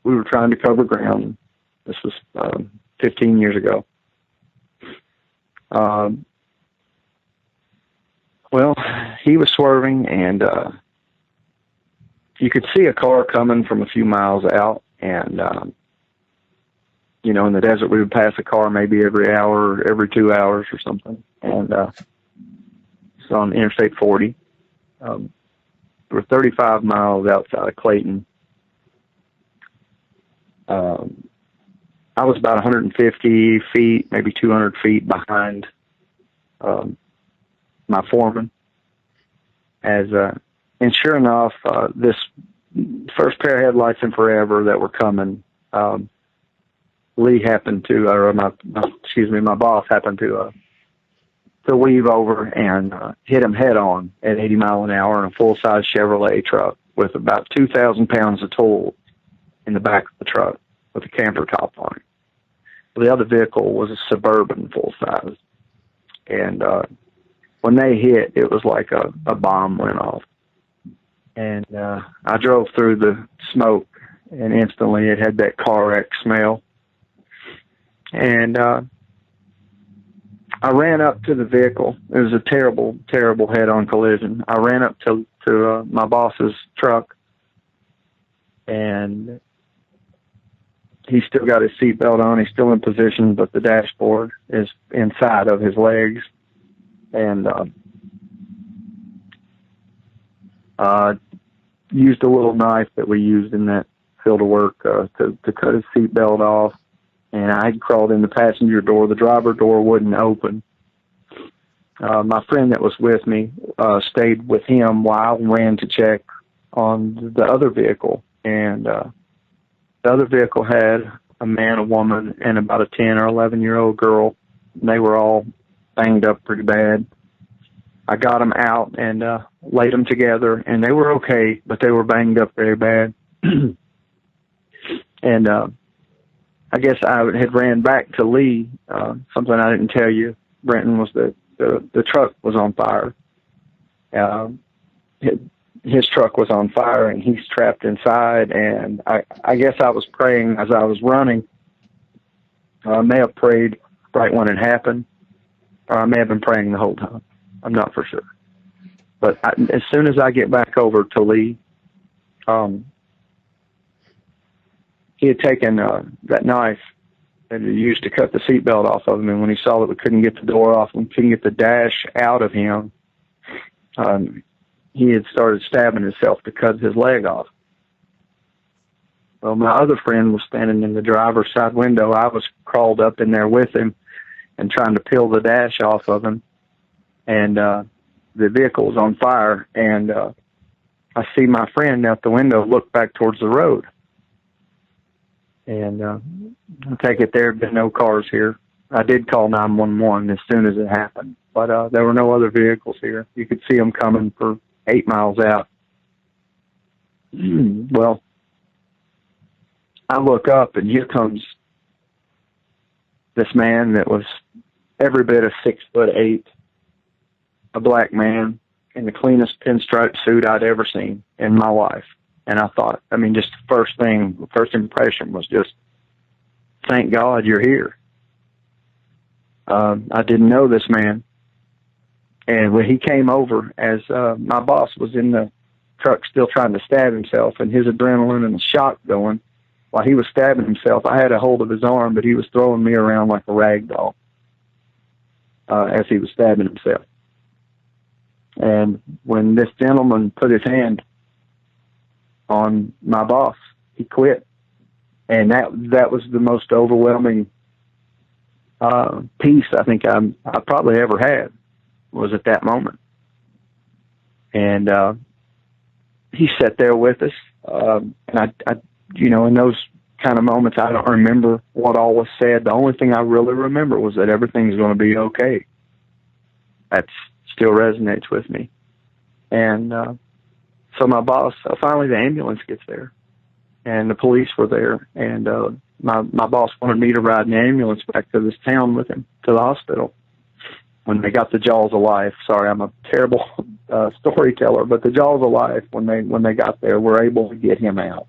Speaker 2: we were trying to cover ground. This was um, 15 years ago. Um, well he was swerving and uh, you could see a car coming from a few miles out, and um, you know, in the desert, we would pass a car maybe every hour, or every two hours, or something. And uh, it's on Interstate 40. Um, we're 35 miles outside of Clayton. Um, I was about 150 feet, maybe 200 feet behind um, my foreman as uh, and sure enough, uh, this first pair of headlights in forever that were coming, um, Lee happened to, or my, my excuse me, my boss happened to, uh, to weave over and uh, hit him head on at 80 mile an hour in a full size Chevrolet truck with about 2,000 pounds of tool in the back of the truck with a camper top on it. The other vehicle was a suburban full size, and uh, when they hit, it was like a, a bomb went off and uh, I drove through the smoke, and instantly it had that car wreck smell. And uh, I ran up to the vehicle. It was a terrible, terrible head-on collision. I ran up to to uh, my boss's truck, and he's still got his seatbelt on. He's still in position, but the dashboard is inside of his legs, and uh, uh, used a little knife that we used in that field of work uh, to to cut his seatbelt off, and I had crawled in the passenger door. The driver door wouldn't open. Uh, my friend that was with me uh, stayed with him while I ran to check on the other vehicle, and uh, the other vehicle had a man, a woman, and about a ten or eleven year old girl. And they were all banged up pretty bad. I got them out and uh, laid them together, and they were okay, but they were banged up very bad. [clears throat] and uh, I guess I had ran back to Lee. Uh, something I didn't tell you, Brenton, was that the the truck was on fire. Uh, his, his truck was on fire, and he's trapped inside. And I I guess I was praying as I was running. I may have prayed right when it happened, or I may have been praying the whole time. I'm not for sure. But I, as soon as I get back over to Lee, um, he had taken uh, that knife that he used to cut the seatbelt off of him, and when he saw that we couldn't get the door off and couldn't get the dash out of him, um, he had started stabbing himself to cut his leg off. Well, my other friend was standing in the driver's side window. I was crawled up in there with him and trying to peel the dash off of him and uh, the vehicle was on fire. And uh, I see my friend out the window look back towards the road. And uh, I take it there have been no cars here. I did call 911 as soon as it happened, but uh, there were no other vehicles here. You could see them coming for eight miles out. [clears throat] well, I look up and here comes this man that was every bit of six foot eight, a black man in the cleanest pinstripe suit I'd ever seen in my life. And I thought, I mean, just the first thing, first impression was just, thank God you're here. Um, I didn't know this man. And when he came over, as uh, my boss was in the truck still trying to stab himself and his adrenaline and the shock going, while he was stabbing himself, I had a hold of his arm, but he was throwing me around like a rag doll uh, as he was stabbing himself. And when this gentleman put his hand on my boss, he quit, and that that was the most overwhelming uh, peace I think I'm I probably ever had was at that moment. And uh, he sat there with us, um, and I, I, you know, in those kind of moments, I don't remember what all was said. The only thing I really remember was that everything's going to be okay. That still resonates with me. And uh, so my boss, uh, finally, the ambulance gets there, and the police were there, and uh, my my boss wanted me to ride an ambulance back to this town with him to the hospital when they got the jaws of life. Sorry, I'm a terrible [laughs] uh, storyteller, but the jaws of life when they when they got there were able to get him out,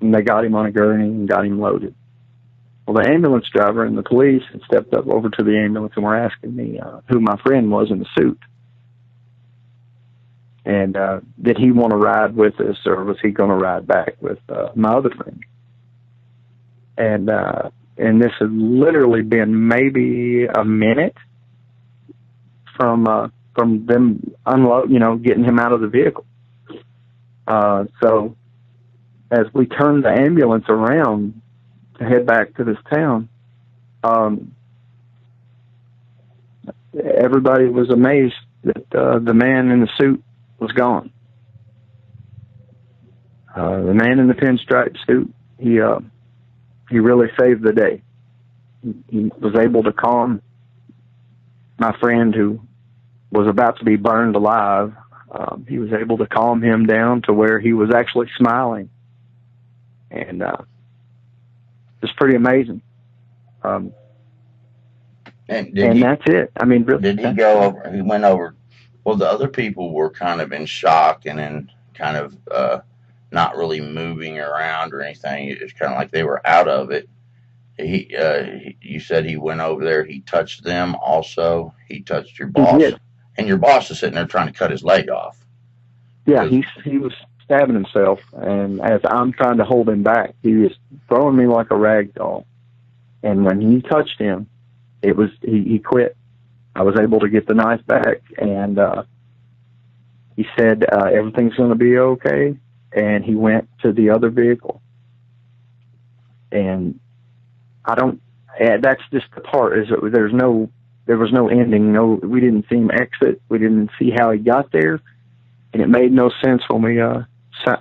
Speaker 2: and they got him on a gurney and got him loaded. Well, the ambulance driver and the police had stepped up over to the ambulance and were asking me uh, who my friend was in the suit, and uh, did he want to ride with us or was he going to ride back with uh, my other friend? And uh, and this had literally been maybe a minute from uh, from them unload, you know, getting him out of the vehicle. Uh, so as we turned the ambulance around to head back to this town, um, everybody was amazed that uh, the man in the suit was gone. Uh, the man in the pinstripe suit, he uh, he really saved the day. He, he was able to calm my friend who was about to be burned alive, um, he was able to calm him down to where he was actually smiling, and uh, it's pretty amazing. Um,
Speaker 1: And,
Speaker 2: and
Speaker 1: he,
Speaker 2: that's it. I mean, really,
Speaker 1: did he go over? He went over. Well, the other people were kind of in shock and in kind of uh, not really moving around or anything. It's kind of like they were out of it. He, uh, he, you said he went over there. He touched them also. He touched your boss, and your boss is sitting there trying to cut his leg off.
Speaker 2: Yeah, he he was stabbing himself, and as I'm trying to hold him back, he was throwing me like a rag doll. And when he touched him, it was he, he quit. I was able to get the knife back, and uh, he said uh, everything's going to be okay. And he went to the other vehicle, and I don't. eh, That's just the part is that there's no there was no ending. No, we didn't see him exit. We didn't see how he got there and it made no sense when we, uh,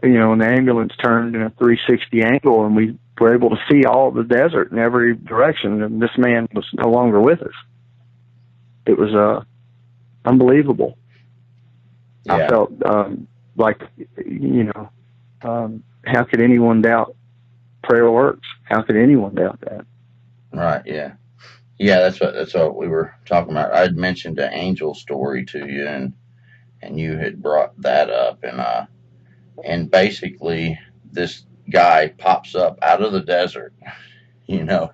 Speaker 2: you know, when the ambulance turned in a 360 angle and we were able to see all the desert in every direction, and this man was no longer with us. It was uh, unbelievable. I felt um, like, you know, um, how could anyone doubt prayer works? How could anyone doubt that?
Speaker 1: right. Yeah, yeah. That's what that's what we were talking about. I'd mentioned the angel story to you, and and you had brought that up, and uh, and basically this guy pops up out of the desert. [laughs] You know,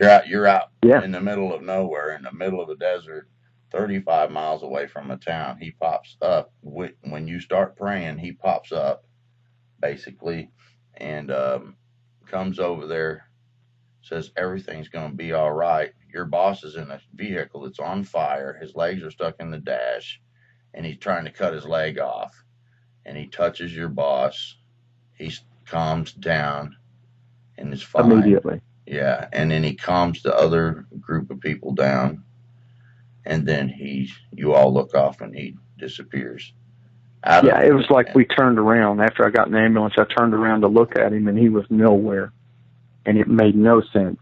Speaker 1: you're out you're out
Speaker 2: Yeah.
Speaker 1: in the middle of nowhere, in the middle of the desert, 35 miles away from a town. He pops up Wh- when you start praying. He pops up, basically, and um, comes over there, says everything's going to be all right. Your boss is in a vehicle that's on fire. His legs are stuck in the dash, and he's trying to cut his leg off. And he touches your boss. He s- calms down, and is fine.
Speaker 2: Immediately.
Speaker 1: Yeah, and then he calms the other group of people down, and then he, you all look off, and he disappears.
Speaker 2: Yeah, it was like we turned around after I got in the ambulance. I turned around to look at him, and he was nowhere, and it made no sense.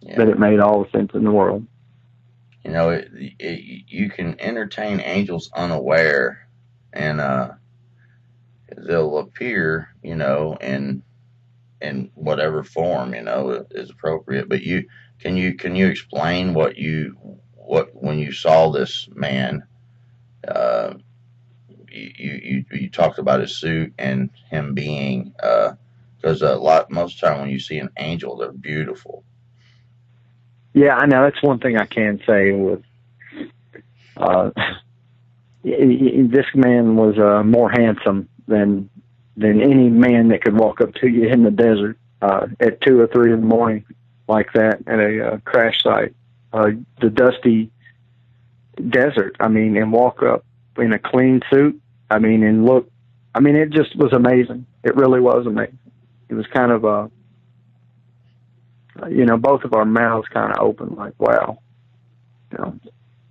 Speaker 1: yeah.
Speaker 2: But it made all the sense in the world.
Speaker 1: you know, it, it, you can entertain angels unaware, and uh, they'll appear, you know, in in whatever form, you know, is appropriate. But you can you can you explain what you what when you saw this man? Uh, you, you you talked about his suit and him being because a lot most of the time when you see an angel, they're beautiful.
Speaker 2: Yeah, I know. That's one thing I can say with uh, [laughs] this man was uh, more handsome than than any man that could walk up to you in the desert. uh, at two or three in the morning, like that, at a uh, crash site, uh, the dusty desert. I mean, and walk up in a clean suit. I mean, and look. I mean, it just was amazing. It really was amazing. It was kind of a, you know, both of our mouths kind of open, like, wow, you know,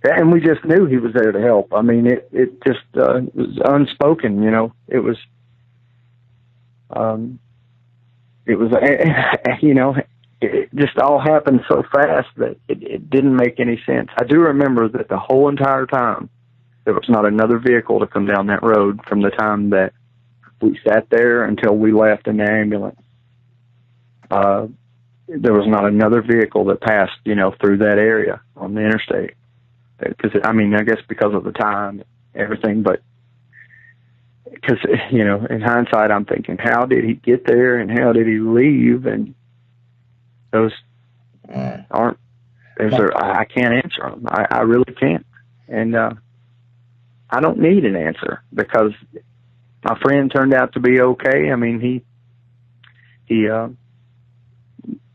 Speaker 2: and we just knew he was there to help. I mean, it it just uh, was unspoken. You know, it was, um, it was, [laughs] you know, it just all happened so fast that it, it didn't make any sense. I do remember that the whole entire time there was not another vehicle to come down that road from the time that we sat there until we left in the ambulance. Uh, there was not another vehicle that passed, you know, through that area on the interstate. Because I mean, I guess because of the time, everything, but because you know, in hindsight, I'm thinking, how did he get there and how did he leave? And those mm. aren't. Those are I can't answer them. I, I really can't, and uh, I don't need an answer because my friend turned out to be okay. I mean, he he uh,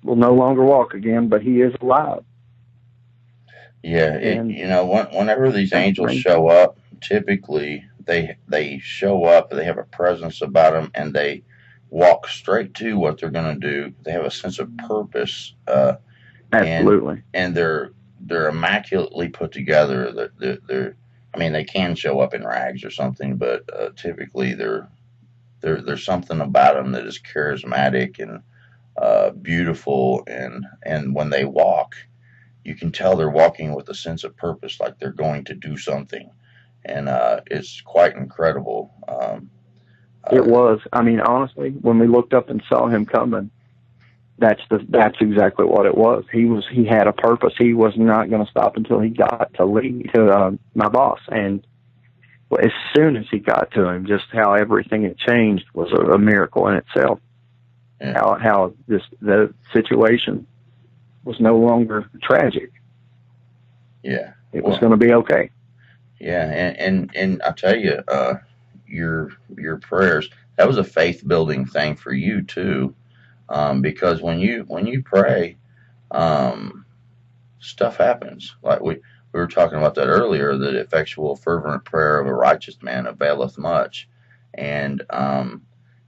Speaker 2: will no longer walk again, but he is alive.
Speaker 1: Yeah, it, you know, whenever these angels show up, typically they they show up, they have a presence about them, and they walk straight to what they're going to do. They have a sense of purpose. Uh,
Speaker 2: Absolutely.
Speaker 1: And, and, they're they're immaculately put together. They're, they're, they're, I mean, they can show up in rags or something, but uh, typically they're, they're, there's something about them that is charismatic and uh, beautiful, and and when they walk, you can tell they're walking with a sense of purpose, like they're going to do something, and uh, it's quite incredible. Um,
Speaker 2: it was. I mean, honestly, when we looked up and saw him coming, that's the that's exactly what it was. He was he had a purpose. He was not going to stop until he got to Lee to uh, my boss, and as soon as he got to him, just how everything had changed was a, a miracle in itself. Yeah. How how this the situation was no longer tragic.
Speaker 1: Yeah,
Speaker 2: it well, was going to be okay.
Speaker 1: Yeah, and and and I tell you, uh, your your prayers. That was a faith building thing for you too, um, because when you when you pray, um, stuff happens. Like we we were talking about that earlier. That effectual fervent prayer of a righteous man availeth much, and um,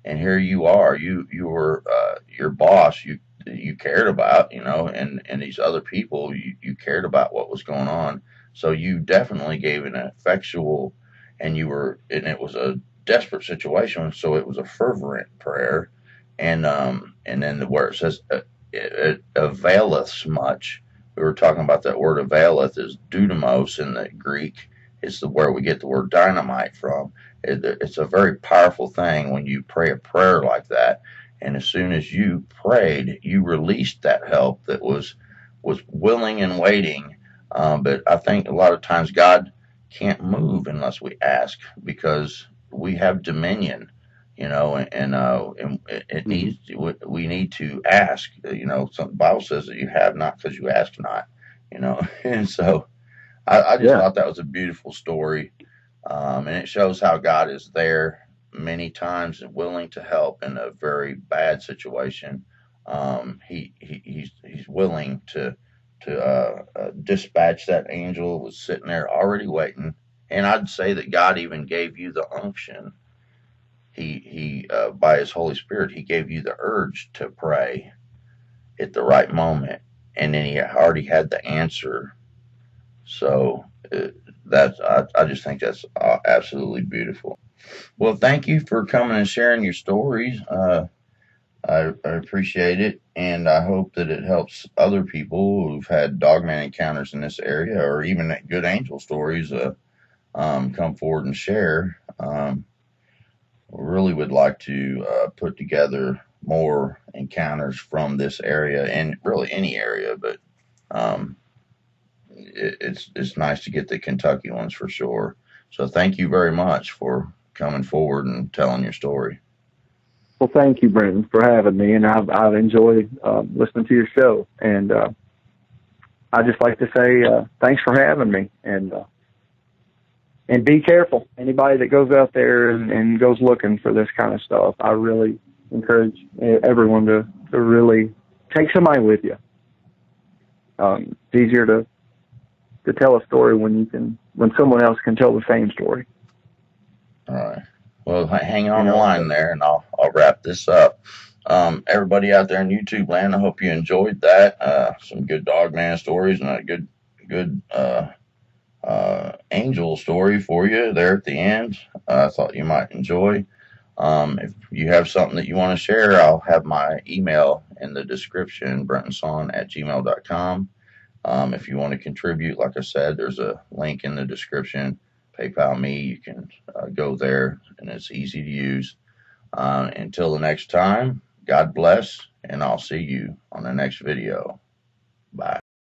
Speaker 1: and here you are. You you were uh, your boss. You you cared about you know, and and these other people you you cared about what was going on. So you definitely gave an effectual and you were, and it was a desperate situation, so it was a fervent prayer, and um, and then the it says uh, it, it availeth much. We were talking about that word availeth is dunamis in the Greek. It's the where we get the word dynamite from. It, it's a very powerful thing when you pray a prayer like that, and as soon as you prayed, you released that help that was was willing and waiting. Um, but I think a lot of times God can't move unless we ask because we have dominion you know and, and uh and it, mm-hmm. needs we need to ask you know some bible says that you have not because you ask not you know [laughs] and so i, I just yeah. thought that was a beautiful story um and it shows how god is there many times and willing to help in a very bad situation um he, he he's he's willing to to uh, uh, dispatch that angel was sitting there already waiting. And I'd say that God even gave you the unction. He he uh, by His Holy Spirit, He gave you the urge to pray at the right moment, and then He already had the answer. So uh, that's I, I just think that's uh, absolutely beautiful. Well, thank you for coming and sharing your stories. Uh, I, I, appreciate it, and I hope that it helps other people who've had dogman encounters in this area, or even good angel stories, uh, um, come forward and share. Um, really would like to uh, put together more encounters from this area, and really any area, but um, it, it's it's nice to get the Kentucky ones for sure. So thank you very much for coming forward and telling your story.
Speaker 2: Well, thank you, Brenton, for having me, and I've I've enjoyed uh, listening to your show, and uh, I just like to say uh, thanks for having me, and uh, and be careful. Anybody that goes out there and, and goes looking for this kind of stuff, I really encourage everyone to to really take somebody with you. Um, it's easier to to tell a story when you can when someone else can tell the same story.
Speaker 1: All right. Well, hang on the line there, and I'll I'll wrap this up. Um, everybody out there in YouTube land, I hope you enjoyed that. Uh, some good dog man stories and a good good uh, uh, angel story for you there at the end. I thought you might enjoy. Um, if you have something that you want to share, I'll have my email in the description, brentonsawin at gmail.com. Um, if you want to contribute, like I said, there's a link in the description. PayPal me, you can uh, go there, and it's easy to use. Uh, until the next time, God bless, and I'll see you on the next video. Bye.